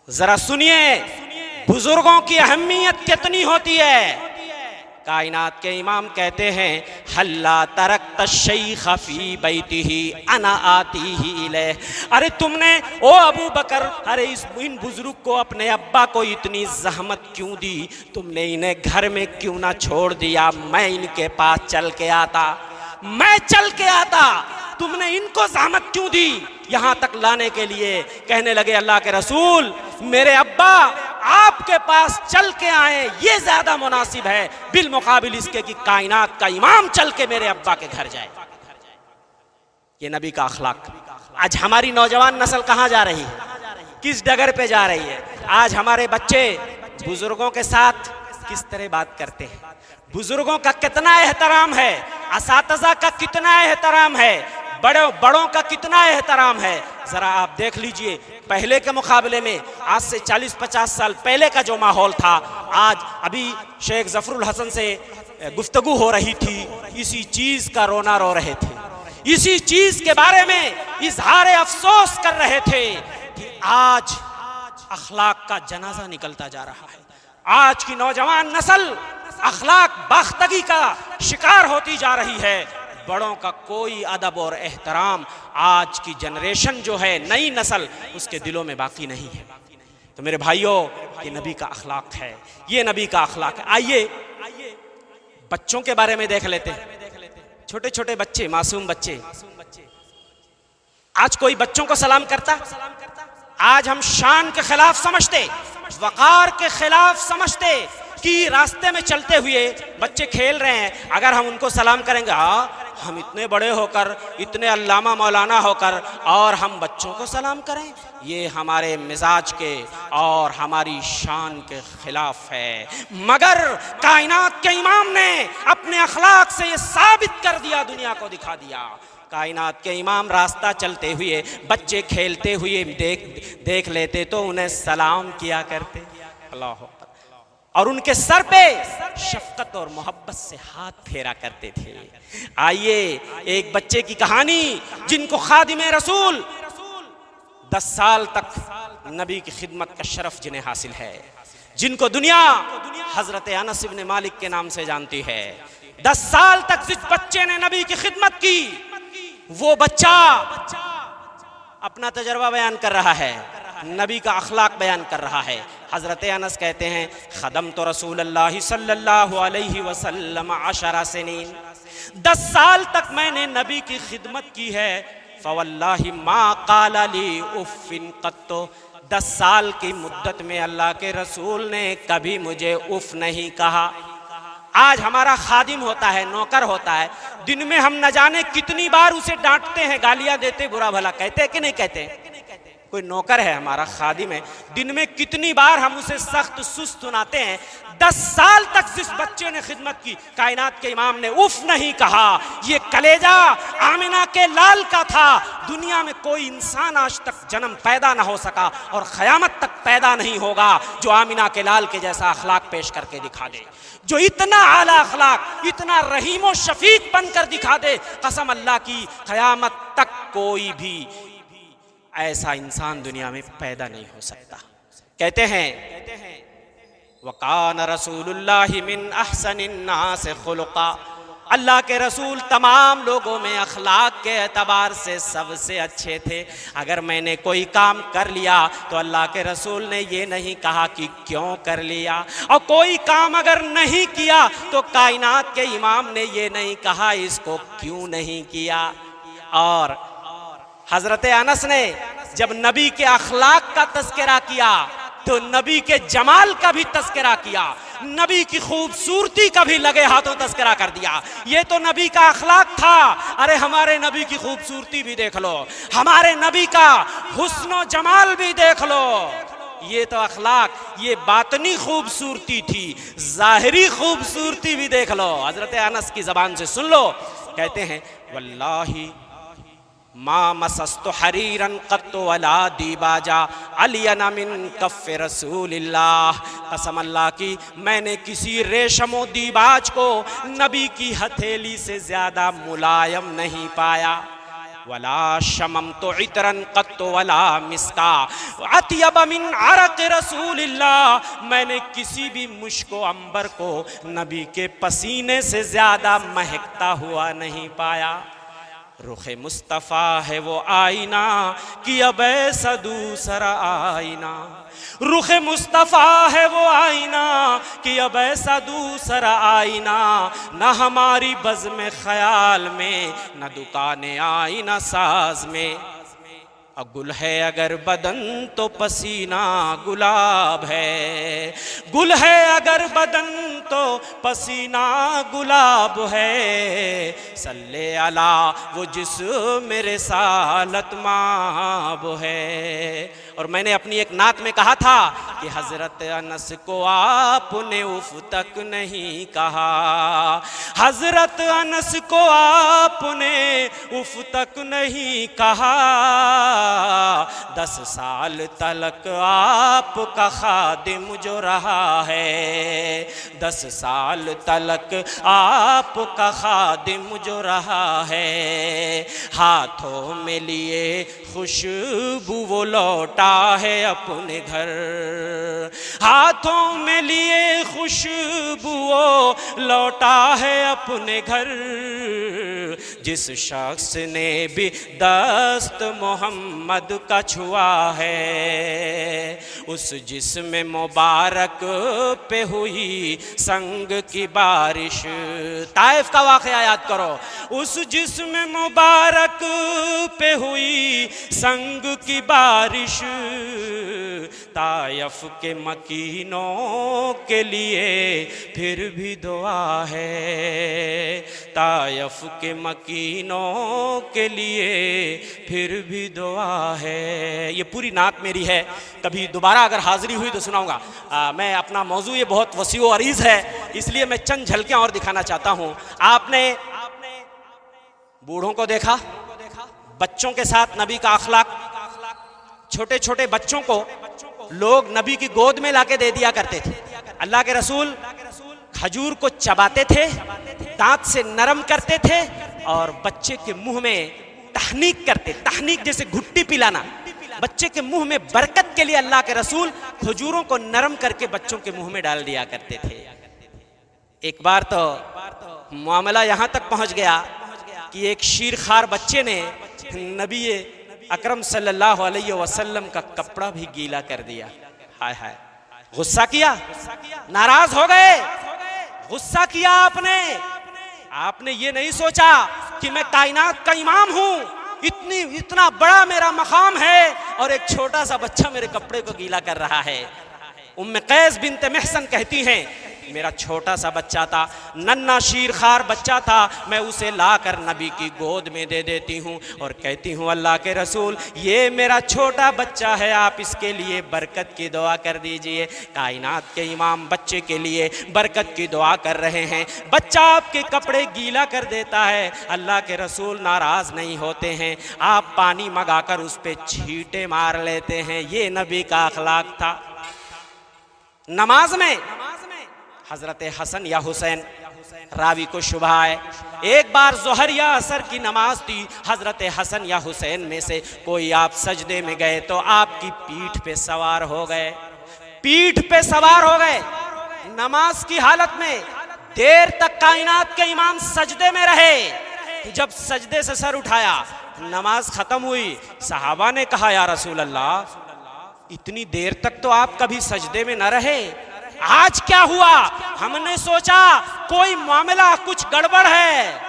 जरा सुनिए, बुज़ुर्गों की अहमियत कितनी होती है? कायनात के इमाम कहते हैं, हल्ला तरक तशई बैती ही अना आती ही ले अरे तुमने, ओ अबू बकर, अरे इस इन बुज़ुर्ग को अपने अब्बा को इतनी जहमत क्यों दी? तुमने इन्हें घर में क्यों ना छोड़ दिया? मैं इनके पास चल के आता। मैं चल के आता। तुमने इनको जहमत क्यों दी? यहाँ तक लाने के लिए कहने लगे अल्लाह के रसूल, मेरे अब्बा आपके पास चल के आए, ये ज़्यादा मुनासिब है। बिल मुकाबिल इसके कि कायनात का इमाम चल के मेरे अब्बा के घर जाए। ये नबी का अखलाक। आज हमारी नौजवान नस्ल कहाँ जा रही है? किस डगर पे जा रही है? आज हमारे बच्चे बुज़ुर्गों के साथ किस तरह बात करते हैं? बुज़ुर्गों का कितना एहतराम है? इस का कितना एहतराम है? बड़ों बड़ों का कितना एहतराम है? ज़रा आप देख लीजिए, पहले के मुकाबले में, आज से 40-50 साल पहले का जो माहौल था, आज अभी शेख जफरुल हसन से गुफ्तगु हो रही थी, इसी चीज़ का रोना रो रहे थे। इसी चीज़ के बारे में इजहार अफसोस कर रहे थे कि आज अखलाक का जनाजा निकलता जा रहा है। आज की नौजवान नस्ल अखलाक बाख्तगी का शिकार होती जा रही है। बड़ों का कोई अदब और एहतराम आज की जनरेशन जो है, नई नस्ल, उसके दिलों में बाकी नहीं है। तो मेरे भाइयों, ये नबी का अखलाक है। ये नबी का अखलाक है। आइए, बच्चों के बारे में देख लेते हैं। छोटे छोटे बच्चे, मासूम बच्चे। आज कोई बच्चों को सलाम करता? आज हम शान के खिलाफ समझते, वकार के खिलाफ समझते कि रास्ते में चलते हुए बच्चे खेल रहे हैं। अगर हम उनको सलाम करेंगे हाँ हम इतने बड़े होकर, इतने अल्लामा मौलाना होकर, और हम बच्चों को सलाम करें। ये हमारे मिजाज के और हमारी शान के खिलाफ है। मगर कायनात के इमाम ने अपने अखलाक से ये साबित कर दिया, दुनिया को दिखा दिया। कायनात के इमाम रास्ता चलते हुए, बच्चे खेलते हुए देख देख लेते तो उन्हें सलाम किया करते। अल्लाह। और उनके सर पे शफकत और मोहब्बत से हाथ फेरा करते थे। आइए एक बच्चे की कहानी जिनको खादिम रसूल दस साल तक नबी की खिदमत का शरफ जिन्हें हासिल है, जिनको दुनिया हज़रत अनस इब्न मालिक के नाम से जानती है। दस साल तक जिस बच्चे ने नबी की खिदमत की, वो बच्चा अपना तजर्बा बयान कर रहा है, नबी का अखलाक बयान कर रहा है। हज़रत अनस कहते हैं, ख़दम तो रसूल अल्लाह सल्लल्लाहु अलैहि वसल्लम अशरा सनीन। दस साल तक मैंने नबी की खिदमत की है। फ़वल्लाहि मा काली उफ़िन कत्तो। दस साल की मुद्दत में अल्लाह के रसूल ने कभी मुझे उफ नहीं कहा। आज हमारा खादिम होता है, नौकर होता है। दिन में हम न जाने कितनी बार उसे डांटते हैं, गालियाँ देते बुरा भला कहते हैं कि नहीं कहते? कोई नौकर है हमारा खादिम है दिन में कितनी बार हम उसे सख्त, सुस्त सुनाते हैं। दस साल तक जिस बच्चे ने खिदमत की, कायनात के इमाम ने उफ नहीं कहा, ये कलेजा आमिना के लाल का था। दुनिया में कोई इंसान आज तक जन्म पैदा ना हो सका और ख़यामत तक पैदा नहीं होगा, जो आमिना के लाल के जैसा अखलाक पेश करके दिखा दे। जो इतना आला अखलाक, इतना रहीम शफीक बनकर दिखा दे, कसम अल्लाह की, क़यामत तक कोई भी ऐसा इंसान दुनिया में पैदा नहीं हो सकता। कहते हैं, वकान रसूलुल्लाह मिन अहसन से खुलका। अल्लाह के रसूल तमाम लोगों में अखलाक के अतबार से सबसे अच्छे थे। अगर मैंने कोई काम कर लिया तो अल्लाह के रसूल ने ये नहीं कहा कि क्यों कर लिया। और कोई काम अगर नहीं किया तो कायनात के इमाम ने ये नहीं कहा, इसको क्यों नहीं किया? और हज़रत अनस ने जब नबी के अखलाक का तस्करा किया तो नबी के जमाल का भी तस्करा किया, नबी की खूबसूरती का भी लगे हाथों तस्करा कर दिया। ये तो नबी का अखलाक था। अरे हमारे नबी की खूबसूरती भी देख लो, हमारे नबी का हुस्न जमाल भी देख लो। ये तो अखलाक, ये बातनी खूबसूरती थी, जाहरी खूबसूरती भी देख लो। हज़रत अनस की जबान से सुन लो, कहते हैं, वल्लाही हरीरन कसम अल्लाह की मैंने किसी रेशमो दीबाज को नबी की हथेली से ज़्यादा मुलायम नहीं पाया। वला शमम तो इतरन कत्तो वला मिसका अतियब मिन अरक रसूलिल्लाह मैंने किसी भी मुश्को अंबर को नबी के पसीने से ज़्यादा महकता हुआ नहीं पाया। रुख मुस्तफ़ा है वो आईना कि अब ऐसा दूसरा आईना। रुख मुस्तफ़ा है वो आईना कि अब ऐसा दूसरा आईना। न हमारी बज़ में ख्याल में न दुकान आईना साज में। गुल है अगर बदन तो पसीना गुलाब है। गुल है अगर बदन तो पसीना गुलाब है। सल्ले अला, वो जिस मेरे सालत माब है। और मैंने अपनी एक नात में कहा था कि हज़रत अनस को आपने उफ तक नहीं कहा। हज़रत अनस को आपने उफ तक नहीं कहा। दस साल तलक आपका खादिम जो रहा है। दस साल तलक आपका खादिम जो रहा है। हाथों में लिए खुशबू वो लौटा है अपने घर। हाथों में लिए खुशबू वो लौटा है अपने घर। जिस शख्स ने भी दस्त मोहम्मद का छुआ है। उस जिसम मुबारक पे हुई संग की बारिश। ताइफ का वाक़ याद करो। उस जिसम मुबारक पे हुई संग की बारिश। तायफ के मकीनों के लिए फिर भी दुआ है। तायफ के मकीनों के लिए फिर भी दुआ है। ये पूरी नात मेरी है। कभी दोबारा अगर हाजिरी हुई तो सुनाऊँगा। मैं अपना मौजू ये बहुत वसी अरीज़ है, इसलिए मैं चंद झलकियाँ और दिखाना चाहता हूँ। आपने बूढ़ों को देखा? बच्चों के साथ नबी का अखलाक? छोटे छोटे बच्चों को लोग नबी की गोद में लाके दे दिया करते थे। अल्लाह के रसूल खजूर को चबाते थे, दांत से नरम करते थे और बच्चे के मुँह में तहनीक करते, तहनीक जैसे घुट्टी पिलाना। बच्चे के मुँह में बरकत के लिए अल्लाह के रसूल खजूरों को नरम करके बच्चों के मुँह में डाल दिया करते थे। एक बार तो मामला यहाँ तक पहुँच गया कि एक शीर खार बच्चे ने नबी अकरम सल्लल्लाहु अलैहि वसल्लम का कपड़ा भी गीला कर दिया। हाय हाय। गुस्सा किया? नाराज़ हो गए? गुस्सा किया आपने? आपने ये नहीं सोचा कि मैं कायनात का इमाम हूँ? इतनी, इतना बड़ा मेरा मकाम है और एक छोटा सा बच्चा मेरे कपड़े को गीला कर रहा है। उम्म कैस बिनते महसन कहती हैं मेरा छोटा सा बच्चा था, नन्ना शीर खार बच्चा था, मैं उसे लाकर नबी की गोद में दे देती हूँ और कहती हूँ, अल्लाह के रसूल, ये मेरा छोटा बच्चा है, आप इसके लिए बरकत की दुआ कर दीजिए। कायनात के इमाम बच्चे के लिए बरकत की दुआ कर रहे हैं। बच्चा आपके कपड़े गीला कर देता है, अल्लाह के रसूल नाराज़ नहीं होते हैं। आप पानी मंगाकर उस पर छीटे मार लेते हैं, ये नबी का अखलाक था। नमाज़ में हज़रत हसन या हुसैन। रावी को शुभा है। एक बार जोहर या असर की नमाज़ थी, हज़रत हसन या हुसैन में से कोई आप सजदे में गए तो आपकी पीठ पे सवार हो गए। पीठ पे सवार हो गए। नमाज़ की हालत में देर तक कायनात के इमाम सजदे में रहे। जब सजदे से सर उठाया, नमाज़ खत्म हुई। सहाबा ने कहा, या रसूल अल्लाह इतनी देर तक तो आप कभी सजदे में न रहे। आज क्या हुआ? हमने सोचा कोई मामला कुछ गड़बड़ है।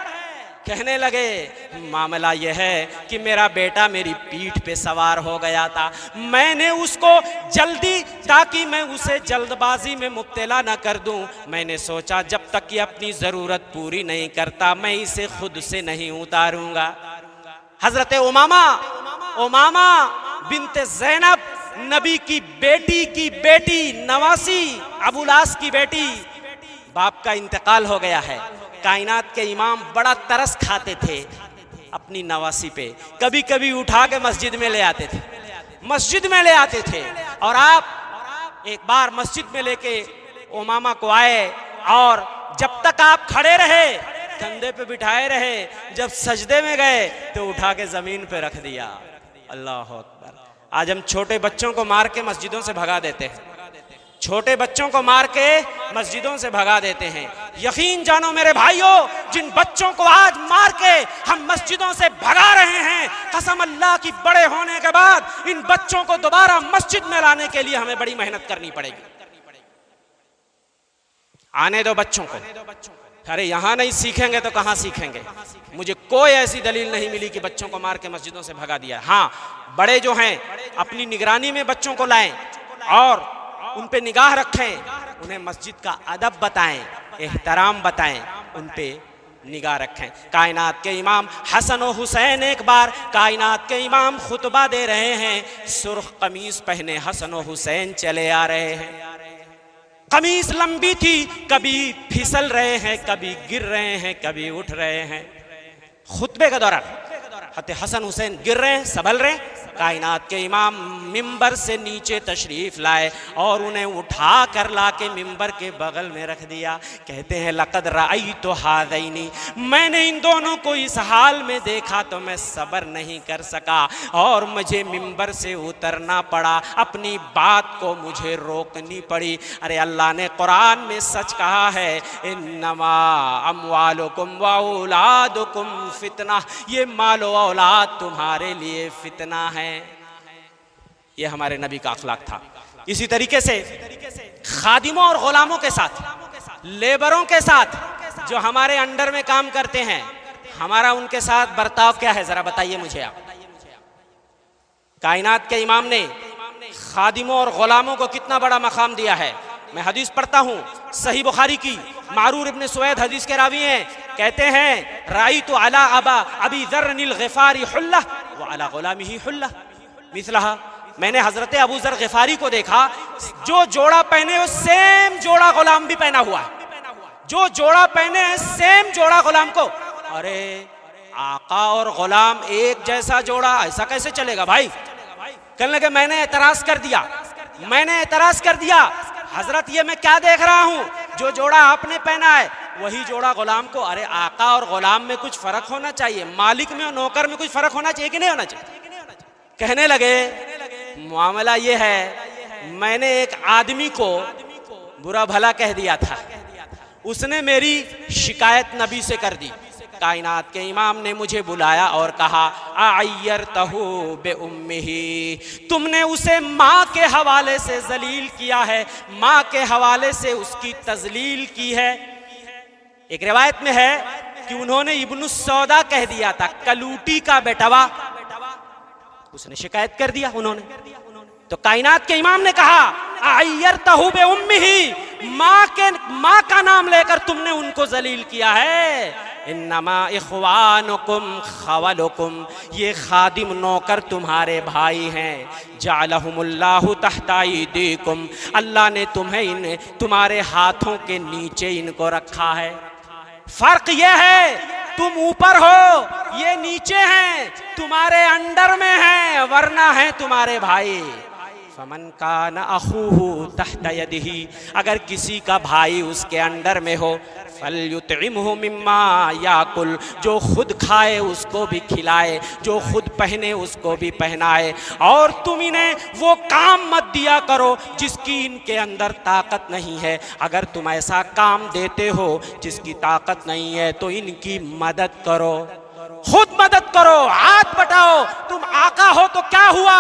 कहने लगे, मामला यह है कि मेरा बेटा मेरी पीठ पे सवार हो गया था। मैंने उसको जल्दी, ताकि मैं उसे जल्दबाजी में मुब्तला ना कर दूँ। मैंने सोचा, जब तक ये अपनी ज़रूरत पूरी नहीं करता, मैं इसे खुद से नहीं उतारूँगा। हज़रत उमामा उमामा बिनते जैनब नबी की बेटी की बेटी, नवासी, अबुलास की बेटी, बाप का इंतकाल हो गया है। कायनात के इमाम बड़ा तरस खाते थे अपनी नवासी पे। कभी कभी उठा के मस्जिद में ले आते थे। मस्जिद में ले आते थे। और आप एक बार मस्जिद में लेके ओमामा को आए और जब तक आप खड़े रहे, कंधे पे बिठाए रहे, जब सजदे में गए तो उठा के ज़मीन पे रख दिया। अल्लाह आज हम छोटे बच्चों को मार के मस्जिदों से भगा देते हैं। छोटे बच्चों को मार के मस्जिदों से भगा देते हैं। यकीन जानो मेरे भाइयों, जिन बच्चों को आज मार के हम मस्जिदों से भगा रहे हैं, कसम अल्लाह की बड़े होने के बाद इन बच्चों को दोबारा मस्जिद में लाने के लिए हमें बड़ी मेहनत करनी पड़ेगी। आने दो बच्चों को। अरे यहाँ नहीं सीखेंगे तो कहाँ सीखेंगे? मुझे कोई ऐसी दलील नहीं मिली कि बच्चों को मार के मस्जिदों से भगा दिया। हाँ बड़े जो हैं, अपनी निगरानी में बच्चों को लाएँ और उन पे निगाह रखें, उन्हें मस्जिद का अदब बताएँ, एहतराम बताएँ, उन पे निगाह रखें। कायनात के इमाम हसन और हुसैन एक बार, कायनात के इमाम खुतबा दे रहे हैं, सुर्ख कमीज पहने हसन और हुसैन चले आ रहे हैं। कमीज लंबी थी, कभी फिसल रहे हैं, कभी गिर रहे हैं, कभी उठ रहे हैं। खुतबे के दौरान हसन हुसैन गिर रहे हैं, संभल रहे हैं। कायनात के इमाम मिंबर से नीचे तशरीफ़ लाए और उन्हें उठा कर ला के मिंबर के बगल में रख दिया। कहते हैं, लकद राई तो हादईनी मैंने इन दोनों को इस हाल में देखा तो मैं सबर नहीं कर सका और मुझे मिंबर से उतरना पड़ा। अपनी बात को मुझे रोकनी पड़ी। अरे अल्लाह ने कुरान में सच कहा है नमा अमवालुकुम वाउलादुकुम फितना। ये मालो औलाद तुम्हारे लिए फितना है। ये हमारे नबी का अखलाक था। इसी तरीके से खादिमों और गुलामों के साथ, लेबरों के साथ जो हमारे अंडर में काम करते हैं, हमारा उनके साथ बर्ताव क्या है, जरा बताइए मुझे आप। कायनात के इमाम ने खादिमों और गुलामों को कितना बड़ा मकाम दिया है। मैं हदीस पढ़ता हूँ, सही बुखारी की। मारूर इब्ने सुवैद हदीस के रावी हैं, कहते हैं राई तो अला अबा अभी जर नील गफारी हुल्ला व अला गुलामी ही हुल्ला। मिसला मैंने हज़रत अबू जर गफारी को देखा, जो जोड़ा पहने वो सेम जोड़ा गुलाम भी पहना हुआ है। जो जोड़ा पहने हैं, सेम जोड़ा गुलाम को। अरे, आका और गुलाम एक जैसा जोड़ा, ऐसा कैसे चलेगा भाई? कहने लगे, मैंने एतराज़ कर दिया, मैंने एतराज़ कर दिया हज़रत, ये मैं क्या देख रहा हूँ? जो जोड़ा आपने पहना है, वही जोड़ा गुलाम को। अरे, आका और गुलाम में कुछ फ़र्क होना चाहिए। मालिक में और नौकर में कुछ फ़र्क होना चाहिए कि नहीं होना चाहिए? कहने लगे, मामला ये है, मैंने एक आदमी को बुरा भला कह दिया था। उसने मेरी शिकायत नबी से कर दी। कायनात के इमाम ने मुझे बुलाया और कहा आयर तहु बे ही तुमने उसे माँ के हवाले से जलील किया है। माँ के हवाले से उसकी तजलील की है। एक रिवायत में है कि उन्होंने इब्न सौदा कह दिया था, कलूटी का बेटवा। उसने शिकायत कर दिया उन्होंने। तो कायनात के इमाम ने कहा आयर तहूबे उम्मी ही माँ के, माँ का नाम लेकर तुमने उनको जलील किया है। इन्नमा इखवानुकुम खवलुकुम, ये खादिम नौकर तुम्हारे भाई हैं। जालहुमुल्लाहु तहताई अल्लाह ने तुम्हें इन तुम्हारे हाथों के नीचे इनको रखा है। फ़र्क यह है, तुम ऊपर हो, ये नीचे हैं, तुम्हारे अंडर में हैं, वरना है तुम्हारे भाई। फमन का न अहू तहत यदि अगर किसी का भाई उसके अंडर में हो फलयुतमिम्मा याकुल। जो खुद खाए, उसको भी खिलाए। जो खुद पहने, उसको भी पहनाए। और तुम इन्हें वो काम मत दिया करो, जिसकी इनके अंदर ताकत नहीं है। अगर तुम ऐसा काम देते हो, जिसकी ताकत नहीं है तो इनकी मदद करो। खुद मदद करो, हाथ बटाओ, तुम आका हो तो क्या हुआ?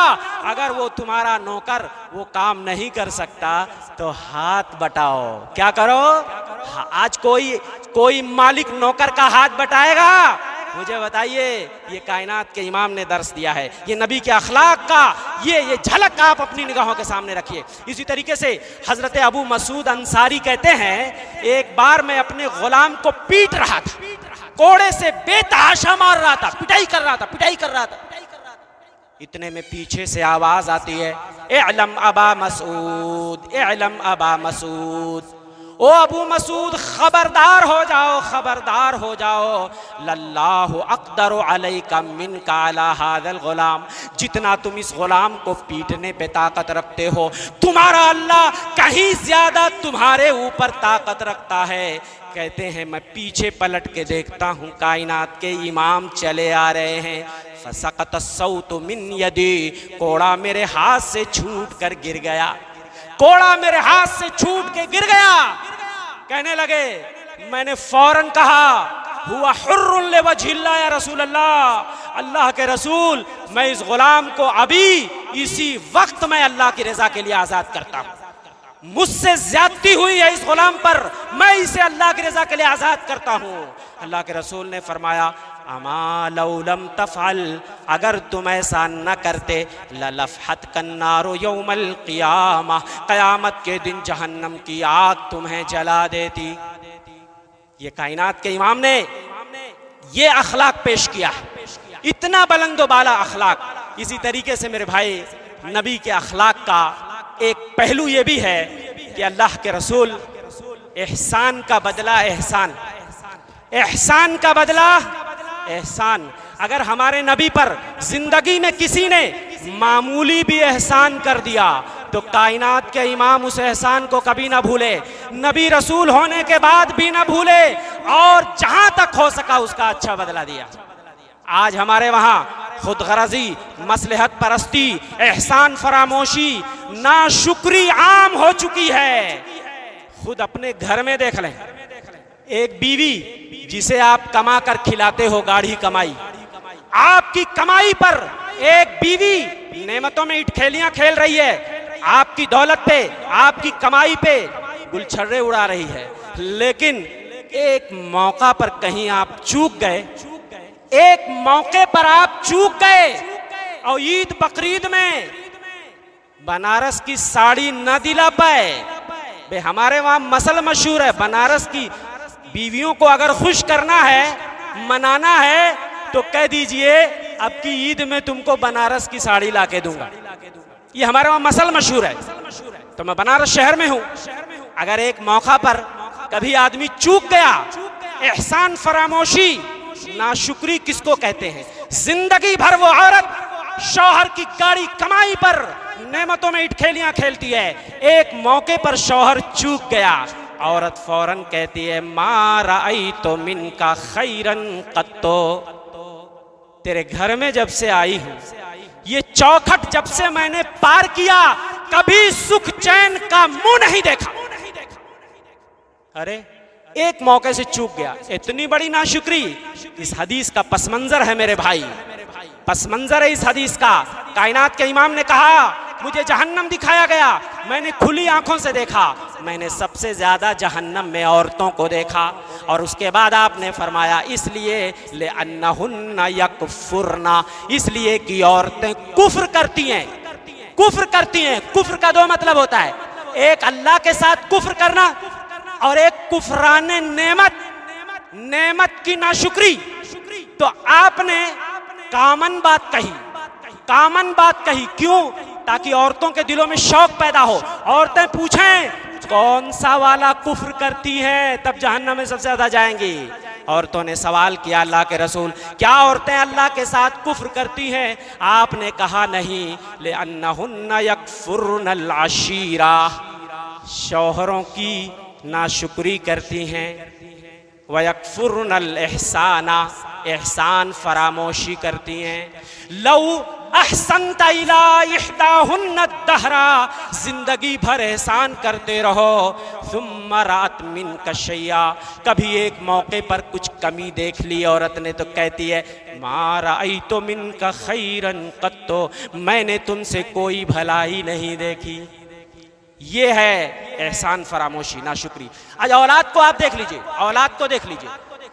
अगर वो तुम्हारा नौकर वो काम नहीं कर सकता तो हाथ बटाओ। क्या करो? आज कोई कोई मालिक नौकर का हाथ बटाएगा? मुझे बताइए, ये कायनात के इमाम ने दर्श दिया है। ये नबी के अखलाक का, ये ये झलक आप अपनी निगाहों के सामने रखिए। इसी तरीके से हज़रत अबू मसूद अंसारी कहते हैं, एक बार मैं अपने गुलाम को पीट रहा था। कोड़े से बेतहाशा मार रहा था, पिटाई कर रहा था, पिटाई कर रहा था। इतने में पीछे से आवाज़ आती है एलम अबा मसूद एलम अबा मसूद। ओ अबू मसूद, खबरदार हो जाओ, खबरदार हो जाओ। लल्लाह अकदर का मिन काला हादल गुलाम। जितना तुम इस गुलाम को पीटने पे ताकत रखते हो, तुम्हारा अल्लाह कहीं ज़्यादा तुम्हारे ऊपर ताकत रखता है। कहते हैं, मैं पीछे पलट के देखता हूँ, कायनात के इमाम चले आ रहे हैं। फसकत तो मिन यदि, कोड़ा मेरे हाथ से छूट कर गिर गया। कोड़ा मेरे हाथ से छूट के गिर गया। कहने लगे, मैंने फ़ौरन कहा, हुआ हुर्रुल्ले वजिल्ला या रसूल अल्लाह अल्लाह के रसूल, मैं इस गुलाम को अभी, इसी वक्त मैं अल्लाह की रजा के लिए आज़ाद करता हूँ। मुझसे ज्यादती हुई है इस गुलाम पर। मैं इसे अल्लाह की रजा के लिए आज़ाद करता हूँ। अल्लाह के रसूल ने फरमाया अमालम तफल अगर तुम ऐसा न करते ललफत कन्नारो यौमल क़ियामा, क़यामत के दिन जहन्नम की आग तुम्हें जला देती। ये कायनात के इमाम ने ये अखलाक पेश किया। इतना बुलंदो बाला अखलाक। इसी तरीके से मेरे भाई, नबी के अखलाक का एक पहलू ये भी है कि अल्लाह के रसूल एहसान का बदला एहसान। एहसान का बदला एहसान। अगर हमारे नबी पर ज़िंदगी में किसी ने मामूली भी एहसान कर दिया तो कायनात के इमाम उस एहसान को कभी ना भूले। नबी रसूल होने के बाद भी ना भूले, और जहाँ तक हो सका उसका अच्छा बदला दिया। आज हमारे वहाँ खुद गरजी मसलहत परस्ती, एहसान फरामोशी ना शुक्री आम हो चुकी है। खुद अपने घर में देख लें। एक बीवी जिसे आप कमा कर खिलाते हो गाढ़ी कमाई, आपकी कमाई पर एक बीवी नेमतों में इटखेलियाँ खेल रही है। आपकी दौलत पे, आपकी कमाई पे गुलछर्रे उड़ा रही है। लेकिन एक मौका पर कहीं आप चूक गए एक मौके पर आप चूक गए। और ईद बकरीद में बनारस की साड़ी न दिला पाए। बे, हमारे वहाँ मसल मशहूर है, बनारस की बीवियों को अगर खुश करना है, मनाना है तो कह दीजिए, अब की ईद में तुमको बनारस की साड़ी ला के दूँगा। ये हमारे वहाँ मसल मशहूर है। तो मैं बनारस शहर में हूँ। अगर एक मौका पर कभी आदमी चूक गया, एहसान फरामोशी नाशुक्री किसको कहते हैं? ज़िंदगी भर वो औरत शौहर की गाड़ी कमाई पर नेमतों में इटखेलियाँ खेलती है। एक मौके पर शौहर चूक गया। औरत फ़ौरन कहती है मारा आई तो मिन का खैरन कत्तो। तेरे घर में जब से आई हूँ, ये चौखट जब से मैंने पार किया, कभी सुख चैन का मुँह नहीं देखा। अरे एक मौके से चूक गया। इतनी बड़ी नाशुक्री। इस हदीस का पसमंजर है मेरे भाई। पसमंजर है इस हदीस का। कायनात के इमाम ने कहा, मुझे जहन्नम दिखाया गया। मैंने खुली आँखों से देखा। मैंने सबसे ज़्यादा जहन्नम में औरतों को देखा। और उसके बाद आपने फरमाया, इसलिए ले अन्ना यकफुरना। इसलिए कि औरतें कुफ्र करती हैं। कुफ्र करती हैं। कुफ्र का दो मतलब होता है। एक अल्लाह के साथ कुफ्र करना। और एक कुफरान नेमत नेमत की नाशुक्री। तो आपने कामन बात कही। कामन बात कही क्यों? ताकि औरतों के दिलों में शौक पैदा हो। औरतें पूछें, कौन सा वाला कुफ्र करती हैं? तब जहन्नम में सबसे ज़्यादा जाएँगी। औरतों ने सवाल किया अल्लाह के रसूल, क्या औरतें अल्लाह के साथ कुफ्र करती हैं? आपने कहा नहीं। ले अन्ना यकफुरशीरा शौहरों की नाशुक्री करती हैं। वयकफुरनल एहसाना एहसान फरामोशी करती हैं। लऊ दहरा, ज़िंदगी भर एहसान करते रहो। तुम रात मिन कशैया कभी एक मौके पर कुछ कमी देख ली, औरत ने तो कहती है मारा आई तो मिन का खैरन कत्तो, मैंने तुमसे कोई भलाई नहीं देखी। ये है एहसान फरामोशी, ना शुक्री। आज औलाद को आप देख लीजिए, औलाद को देख लीजिए,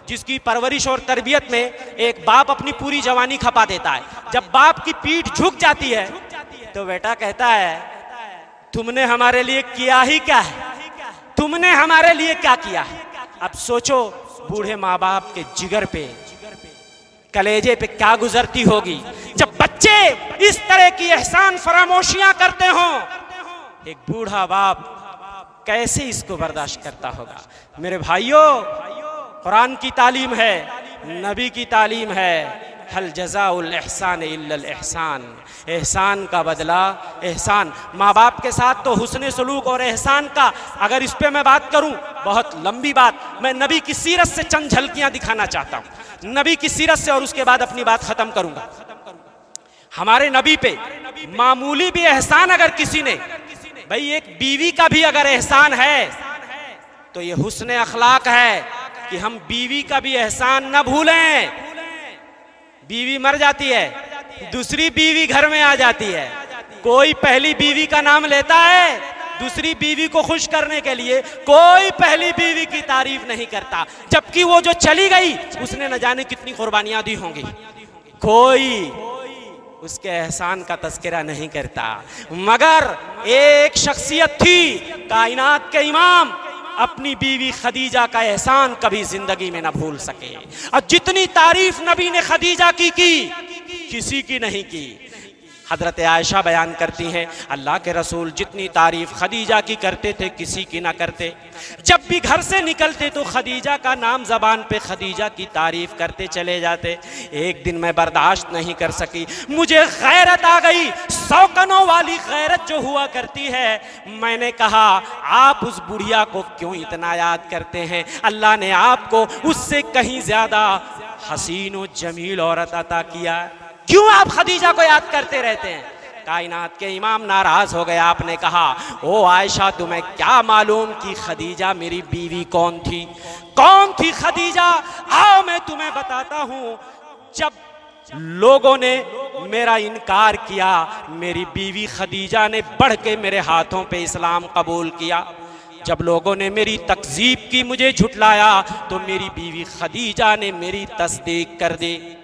जिसकी परवरिश और तरबियत में एक बाप अपनी पूरी जवानी खपा देता है। जब बाप की पीठ झुक जाती है तो बेटा कहता है, तुमने हमारे लिए किया ही क्या है? तुमने हमारे लिए क्या किया है? अब सोचो, बूढ़े माँ बाप के जिगर पे, कलेजे पे क्या गुजरती होगी। जब बच्चे इस तरह की एहसान फरामोशियाँ करते हो एक बूढ़ा बाप कैसे इसको बर्दाश्त करता होगा? मेरे भाइयों, कुरान की तालीम है, नबी की तालीम है। हल जजाउल एहसान एहसान। एहसान का बदला, एहसान। माँ बाप के साथ तो हुसन सलूक और एहसान का, अगर इस पर मैं बात करूँ, बहुत लंबी बात। मैं नबी की सीरत से चंद झलकियाँ दिखाना चाहता हूँ। नबी की सीरत से और उसके बाद अपनी बात खत्म करूँगा। हमारे नबी पे मामूली भी एहसान अगर किसी ने भाई, एक बीवी का भी अगर एहसान है तो ये हुसन अखलाक है कि हम बीवी का भी एहसान न भूलें। बीवी मर जाती है, दूसरी बीवी घर में आ जाती है। कोई पहली बीवी का नाम लेता है, दूसरी बीवी को खुश करने के लिए कोई पहली बीवी की तारीफ़ नहीं करता। जबकि वो जो चली गई, उसने न जाने कितनी कुर्बानियाँ दी होंगी। कोई उसके एहसान का तस्करा नहीं करता। मगर एक शख्सियत थी, कायनात के इमाम। अपनी बीवी खदीजा का एहसान कभी ज़िंदगी में ना भूल सके। और जितनी तारीफ़ नबी ने खदीजा की की, किसी की नहीं की। हज़रत आयशा बयान करती हैं, अल्लाह के रसूल जितनी तारीफ़ खदीजा की करते थे, किसी की ना करते। जब भी घर से निकलते तो खदीजा का नाम जबान पे खदीजा की तारीफ़ करते चले जाते। एक दिन मैं बर्दाश्त नहीं कर सकी। मुझे गैरत आ गई। सौकनों वाली गैरत जो हुआ करती है, मैंने कहा, आप उस बुढ़िया को क्यों इतना याद करते हैं? अल्लाह ने आपको उससे कहीं ज़्यादा हसीन व जमील औरत अता किया क्यों आप खदीजा को याद करते रहते हैं? कायनात के इमाम नाराज़ हो गए आपने कहा, ओ आयशा, तुम्हें क्या मालूम कि खदीजा मेरी बीवी कौन थी? कौन थी खदीजा? आओ मैं तुम्हें बताता हूँ। जब लोगों ने मेरा इनकार किया, मेरी बीवी खदीजा ने बढ़ के मेरे हाथों पे इस्लाम कबूल किया। जब लोगों ने मेरी तकजीब की मुझे झुटलाया तो मेरी बीवी खदीजा ने मेरी तस्दीक कर दी।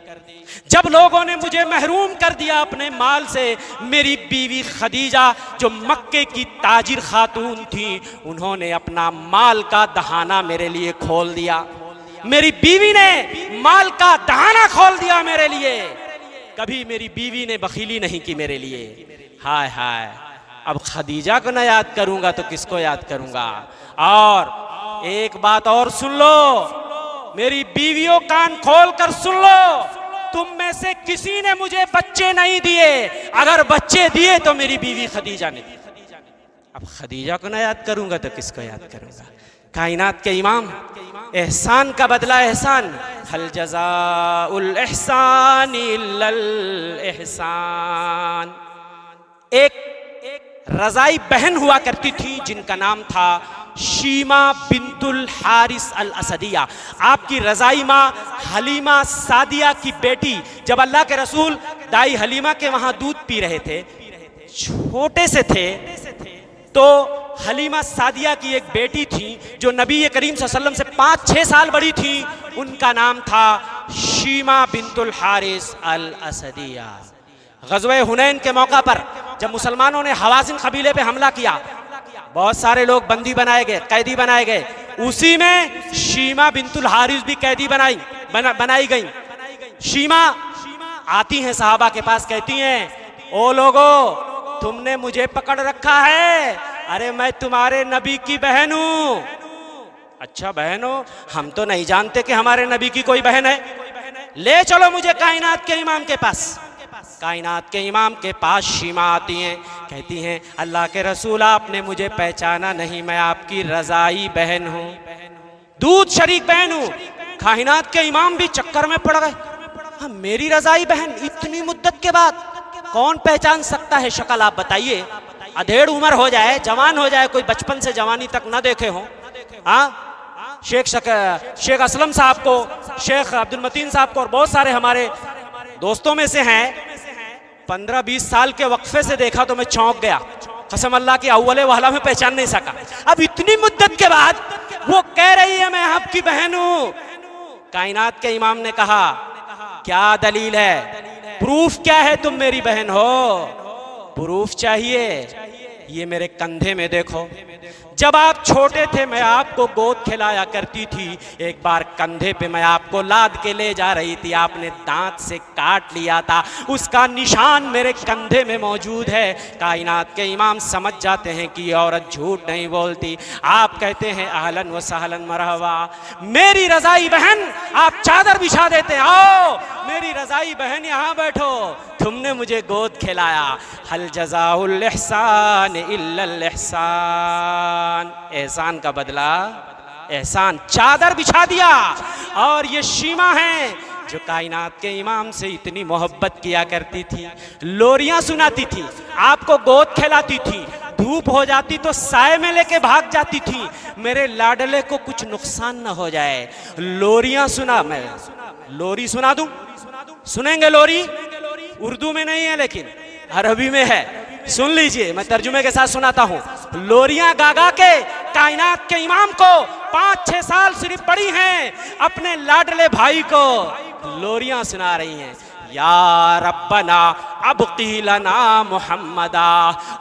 जब लोगों ने मुझे महरूम कर दिया अपने माल से, मेरी बीवी खदीजा, जो मक्के की ताजिर खातून थी, उन्होंने अपना माल का दहाना मेरे लिए खोल दिया। मेरी बीवी ने माल का दहाना खोल दिया मेरे लिए। कभी मेरी बीवी ने बखीली नहीं की मेरे लिए। हाय हाय, अब खदीजा को ना याद करूँगा तो किसको याद करूँगा? और एक बात और सुन लो, मेरी बीवियों कान खोल कर सुन लो। तुम में से किसी ने मुझे बच्चे नहीं दिए। अगर बच्चे दिए तो मेरी बीवी खदीजा ने अब खदीजा को ना याद करूँगा तो किसको याद करूँगा? कायनात के इमाम। एहसान का बदला एहसान। हल जजा उल एहसान एहसान। एक रजाई बहन हुआ करती थी जिनका नाम था शीमा बिंतुल हारिस अल असदिया आपकी रजाई माँ हलीमा सादिया की बेटी, जब अल्लाह के रसूल दाई हलीमा के वहाँ दूध पी रहे थे, छोटे से थे तो हलीमा सादिया की एक बेटी थी, जो नबी करीम वसल्लम से पाँच छः साल बड़ी थी, उनका नाम था शीमा बिनतुल हारिस अल असदिया गजवे हुनैन के मौका पर, जब मुसलमानों ने हवाजिन कबीले पे हमला किया बहुत सारे लोग बंदी बनाए गए कैदी बनाए गए। उसी में शीमा बिंतुल हारिस भी कैदी बनाई बना, बनाई गई। शीमा आती हैं साहबा के पास कहती हैं ओ लोगो तुमने मुझे पकड़ रखा है। अरे मैं तुम्हारे नबी की बहन हूँ। अच्छा बहन हो? हम तो नहीं जानते कि हमारे नबी की कोई बहन है। ले चलो मुझे कायनात के इमाम के पास। कायनात के इमाम के पास शीमा आती हैं। कहती हैं अल्लाह के रसूल आपने मुझे पहचाना नहीं मैं आपकी रजाई बहन हूँ। दूध शरीक बहन हूँ। कायनात के इमाम भी चक्कर में पड़ गए। हाँ मेरी रजाई बहन इतनी मुद्दत के बाद कौन पहचान सकता है शक्ल? आप बताइए। अधेड़ उम्र हो जाए जवान हो जाए कोई बचपन से जवानी तक ना देखे हो। हाँ? शेख शक, शेख असलम साहब को शेख अब्दुल मतीन साहब को और बहुत सारे हमारे दोस्तों में से हैं। पंद्रह बीस साल के वक्फे से देखा तो मैं चौंक गया। कसम अल्लाह की अव्वल वाला में पहचान नहीं सका। अब इतनी मुद्दत के बाद वो कह रही है, मैं आपकी बहन हूँ। कायनात के इमाम ने कहा, क्या दलील है? प्रूफ क्या है तुम मेरी बहन हो? प्रूफ चाहिए। ये मेरे कंधे में देखो। जब आप छोटे थे, मैं आपको गोद खिलाया करती थी। एक बार कंधे पे मैं आपको लाद के ले जा रही थी। आपने दांत से काट लिया था। उसका निशान मेरे कंधे में मौजूद है। कायनात के इमाम समझ जाते हैं कि औरत झूठ नहीं बोलती। आप कहते हैं आहलन व सहलन मरहवा मेरी रजाई बहन, आप चादर बिछा देते आओ, मेरी रजाई बहन यहाँ बैठो। तुमने मुझे गोद खिलाया। हल जजाउल एहसान इल्लल एहसान एहसान एहसान का बदला, एहसान, चादर बिछा दिया। और ये शीमा है जो कायनात के इमाम से इतनी मोहब्बत किया करती थी, लोरियाँ सुनाती थी, आपको गोद खिलाती थी, धूप हो जाती तो साय में लेके भाग जाती थी, मेरे लाडले को कुछ नुकसान न हो जाए। लोरियाँ सुना, मैं लोरी सुना दूँ? सुनेंगे लोरी? उर्दू में नहीं है लेकिन अरबी में है। सुन लीजिए, मैं तर्जुमे के साथ सुनाता हूँ। लोरियाँ गागा के, कायनात के इमाम को पाँच, छह साल सिर्फ़ पड़ी हैं, अपने लाडले भाई को लोरियाँ सुना रही हैं। या अब कीलना मोहम्मदा।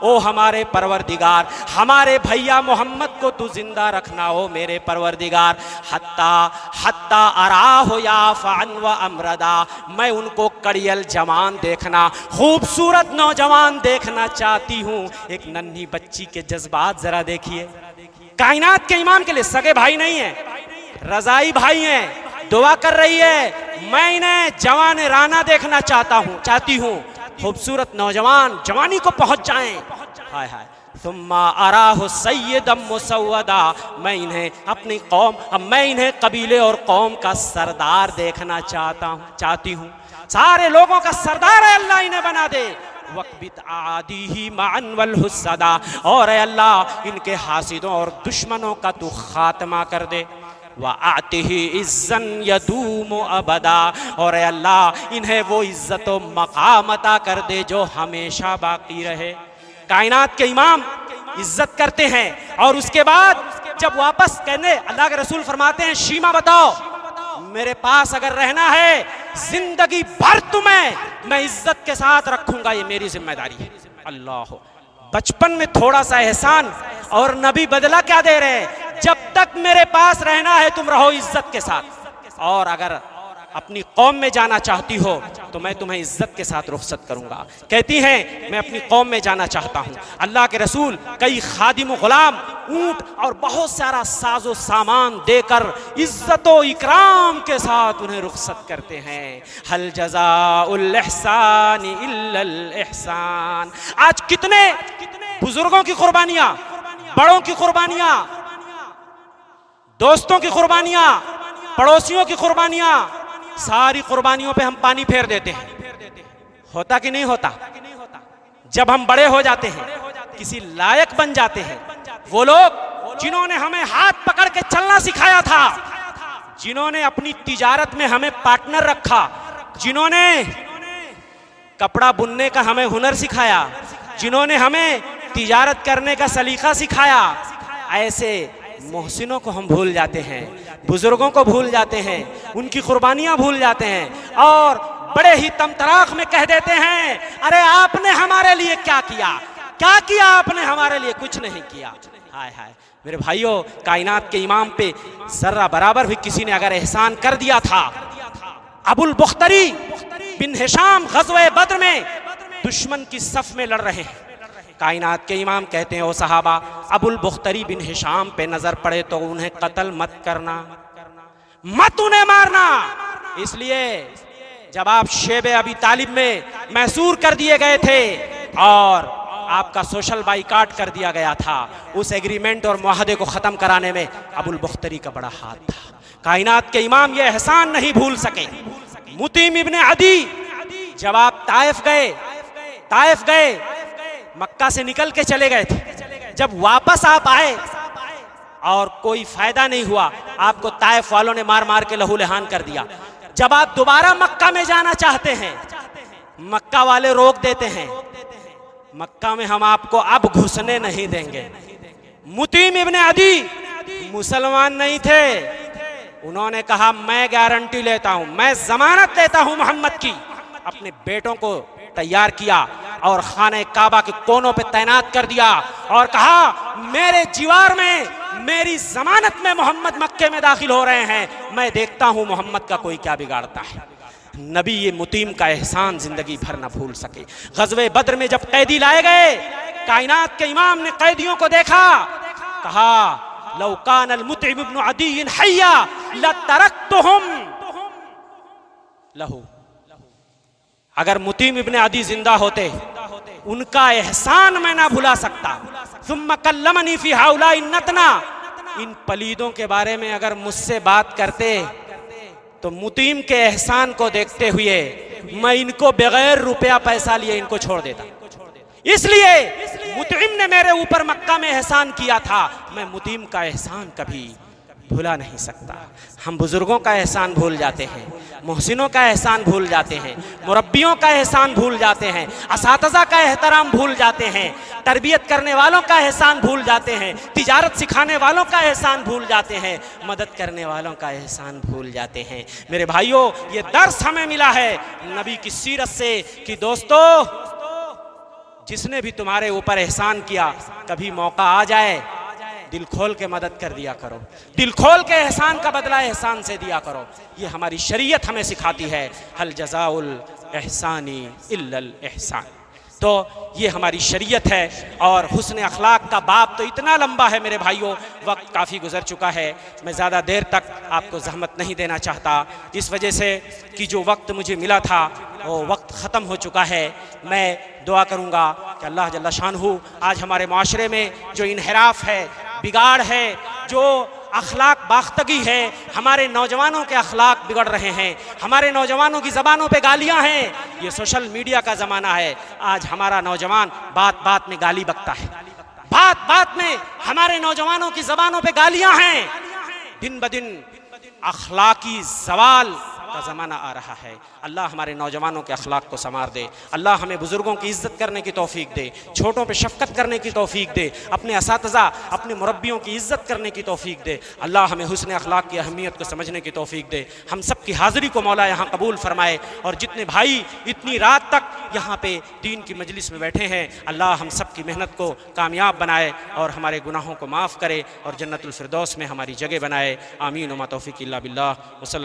ओ हमारे परवरदिगार, हमारे भैया मोहम्मद को तू ज़िंदा रखना हो मेरे परवरदिगार। हत्ता हत्ता अरा हो या फ़ान व अमरदा। मैं उनको कड़ियल जवान देखना, खूबसूरत नौजवान देखना चाहती हूँ। एक नन्ही बच्ची के जज्बात ज़रा देखिए। कायनात के इमाम के लिए सगे भाई नहीं है, रजाई भाई हैं। दुआ कर रही है। मैं इन्हें जवान राना देखना चाहता हूँ, चाहती हूँ। खूबसूरत नौजवान जवानी को पहुँच जाए। हाय हाय। तुम्मा अराह सैदम मुसवदा मैं इन्हें अपनी कौम, अब मैं इन्हें कबीले और कौम का सरदार देखना चाहता हूँ, चाहती हूँ। सारे लोगों का सरदार है, अल्लाह इन्हें बना दे। वकबित आदि ही मानवल हुसदा और अल्लाह, इनके हासिदों और दुश्मनों का तू खात्मा कर दे। व आते ही इज्जन यदूम अबदा। और अल्लाह, इन्हें वो इज़्ज़त मकामता कर दे जो हमेशा बाकी रहे। कायनात के इमाम इज़्ज़त करते हैं, और उसके बाद जब वापस कहने, अल्लाह के रसूल फरमाते हैं, शीमा बताओ, मेरे पास अगर रहना है, ज़िंदगी भर तुम्हें, मैं इज़्ज़त के साथ रखूँगा, ये मेरी ज़िम्मेदारी है। अल्लाह बचपन में थोड़ा सा एहसान और नबी बदला क्या दे रहे हैं? जब तक मेरे पास रहना है, तुम रहो इज़्ज़त के साथ। और अगर अपनी कौम में जाना चाहती हो तो मैं तुम्हें इज़्ज़त के साथ रुख्सत करूँगा। कहती हैं, मैं अपनी कौम में जाना चाहता हूँ। अल्लाह के रसूल कई खादिम गुलाम ऊँट और बहुत सारा साजो सामान देकर इज़्ज़त इकराम के साथ उन्हें रुख्सत करते हैं। हल जजासान एहसान आज कितने बुज़ुर्गों की कुर्बानियाँ, बड़ों की कुर्बानियाँ, दोस्तों की कुर्बानियाँ, पड़ोसियों की कुर्बानियाँ सारी कुर्बानियों पे हम पानी फेर देते हैं। होता कि नहीं होता? जब हम बड़े हो जाते हैं, किसी लायक बन जाते हैं, वो लोग जिन्होंने हमें हाथ पकड़ के चलना सिखाया था, जिन्होंने अपनी तिजारत में हमें पार्टनर रखा, जिन्होंने कपड़ा बुनने का हमें हुनर सिखाया, जिन्होंने हमें तिजारत करने का सलीका सिखाया, ऐसे मोहसिनों को हम भूल जाते हैं। बुज़ुर्गों को भूल जाते हैं, उनकी कुर्बानियाँ भूल जाते हैं और बड़े ही तमतराख में कह देते हैं, अरे आपने हमारे लिए क्या किया? क्या किया आपने हमारे लिए? कुछ नहीं किया। हाय हाय। मेरे भाइयों, कायनात के इमाम पे जर्रा बराबर भी किसी ने अगर एहसान कर दिया था, अबुल बुख्तरी बिन हिशाम गजवे बद्र में दुश्मन की सफ में लड़ रहे हैं। कायनात के इमाम कहते हैं, ओ सहाबा, अबुल बुख्तरी बिन हिशाम पे नज़र पड़े तो उन्हें कत्ल मत करना। मत उन्हें मारना! इसलिए जब आप शेब अभी तालिब में मैसूर कर दिए गए थे और आपका सोशल बाइकाट कर दिया गया था, उस एग्रीमेंट और माहदे को ख़त्म कराने में अबुल बुख्तरी का बड़ा हाथ था। कायनात के इमाम ये एहसान नहीं भूल सके। मुतीम इब्ने अदी जब आप ताइफ गए ताइफ गए मक्का से निकल के चले गए थे। जब वापस आप आए और कोई फ़ायदा नहीं हुआ, आपको ताइफ वालों ने मार मार के लहू लहान कर दिया। जब आप दोबारा मक्का में जाना चाहते हैं, मक्का वाले रोक देते हैं। मक्का में हम आपको अब घुसने नहीं देंगे। मुतीम इब्ने अदी मुसलमान नहीं थे। उन्होंने कहा, मैं गारंटी लेता हूँ, मैं जमानत लेता हूँ मोहम्मद की। अपने बेटों को तैयार किया और खाने काबा के कोनों पे तैनात कर दिया और कहा, मेरे जीवार में, मेरी जमानत में मोहम्मद मक्के में दाखिल हो रहे हैं। मैं देखता हूँ मोहम्मद का कोई क्या बिगाड़ता है। नबी ये मुतीम का एहसान ज़िंदगी भर न भूल सके। गजवे बद्र में जब कैदी लाए गए, कायनात के इमाम ने कैदियों को देखा। कहा लौकान अदी लहू अगर मुतीम इब्ने अदी ज़िंदा होते, उनका एहसान मैं ना भुला सकता। हाउला इन पलीदों के बारे में अगर मुझसे बात करते तो मुतीम के एहसान को देखते हुए मैं इनको बगैर रुपया पैसा लिए इनको छोड़ देता। इसलिए मुतीम ने मेरे ऊपर मक्का में एहसान किया था। मैं मुतीम का एहसान कभी भुला नहीं सकता। हम बुज़ुर्गों का एहसान भूल जाते हैं, मोहसिनों का एहसान भूल जाते हैं, मुरब्बियों का एहसान भूल जाते हैं इस का एहतराम भूल जाते हैं, तरबियत करने वालों का एहसान भूल जाते हैं, तिजारत सिखाने वालों का एहसान भूल जाते हैं, मदद करने वालों का एहसान भूल जाते हैं। मेरे भाइयों, ये दर्स हमें मिला है नबी की सीरत से कि दोस्तों, जिसने भी तुम्हारे ऊपर एहसान किया, कभी मौका आ जाए दिल खोल के मदद कर दिया करो। दिल खोल के एहसान का बदला एहसान से दिया करो। ये हमारी शरीयत हमें सिखाती है। हल जजाउल एहसानी इल्लल एहसान। तो ये हमारी शरीयत है और हुसन अखलाक का बाप तो इतना लंबा है मेरे भाइयों, वक्त काफ़ी गुजर चुका है। मैं ज़्यादा देर तक आपको जहमत नहीं देना चाहता। इस वजह से कि जो वक्त मुझे मिला था, वो वक्त ख़त्म हो चुका है। मैं दुआ करूँगा कि अल्लाह जल्ला शान आज हमारे माशरे में जो इनहराफ है बिगाड़ है, जो अखलाक बाख्तगी है, हमारे नौजवानों के अखलाक बिगड़ रहे हैं, हमारे नौजवानों की ज़बानों पे गालियाँ हैं। ये सोशल मीडिया का ज़माना है, आज हमारा नौजवान बात बात में गाली बकता है। बात बात में हमारे नौजवानों की ज़बानों पे गालियाँ हैं। दिन ब दिन अखलाकी सवाल का ज़माना आ रहा है। अल्लाह हमारे नौजवानों के अखलाक को संवार दे। अल्लाह हमें बुज़ुर्गों की इज़्ज़त करने की तोफ़ी दे, छोटों पर शफकत करने की तोफ़ी दे, अपने इस अपने मुरबियों की इज़्ज़त करने की तोफ़ी दे। अल्लाह हमें हुसन अखलाक की अहमियत को समझने की तोफ़ी दे। हम सब की हाज़िरी को मौला यहाँ कबूल फरमाए और जितने भाई इतनी रात तक यहाँ पे दीन की मजलिस में बैठे हैं, अल्लाह हम सब की मेहनत को कामयाब बनाए और हमारे गुनाहों को माफ़ करे और जन्नतफरदौस में हमारी जगह बनाए। आमीन उमा तोफ़ी बिल्ला वसल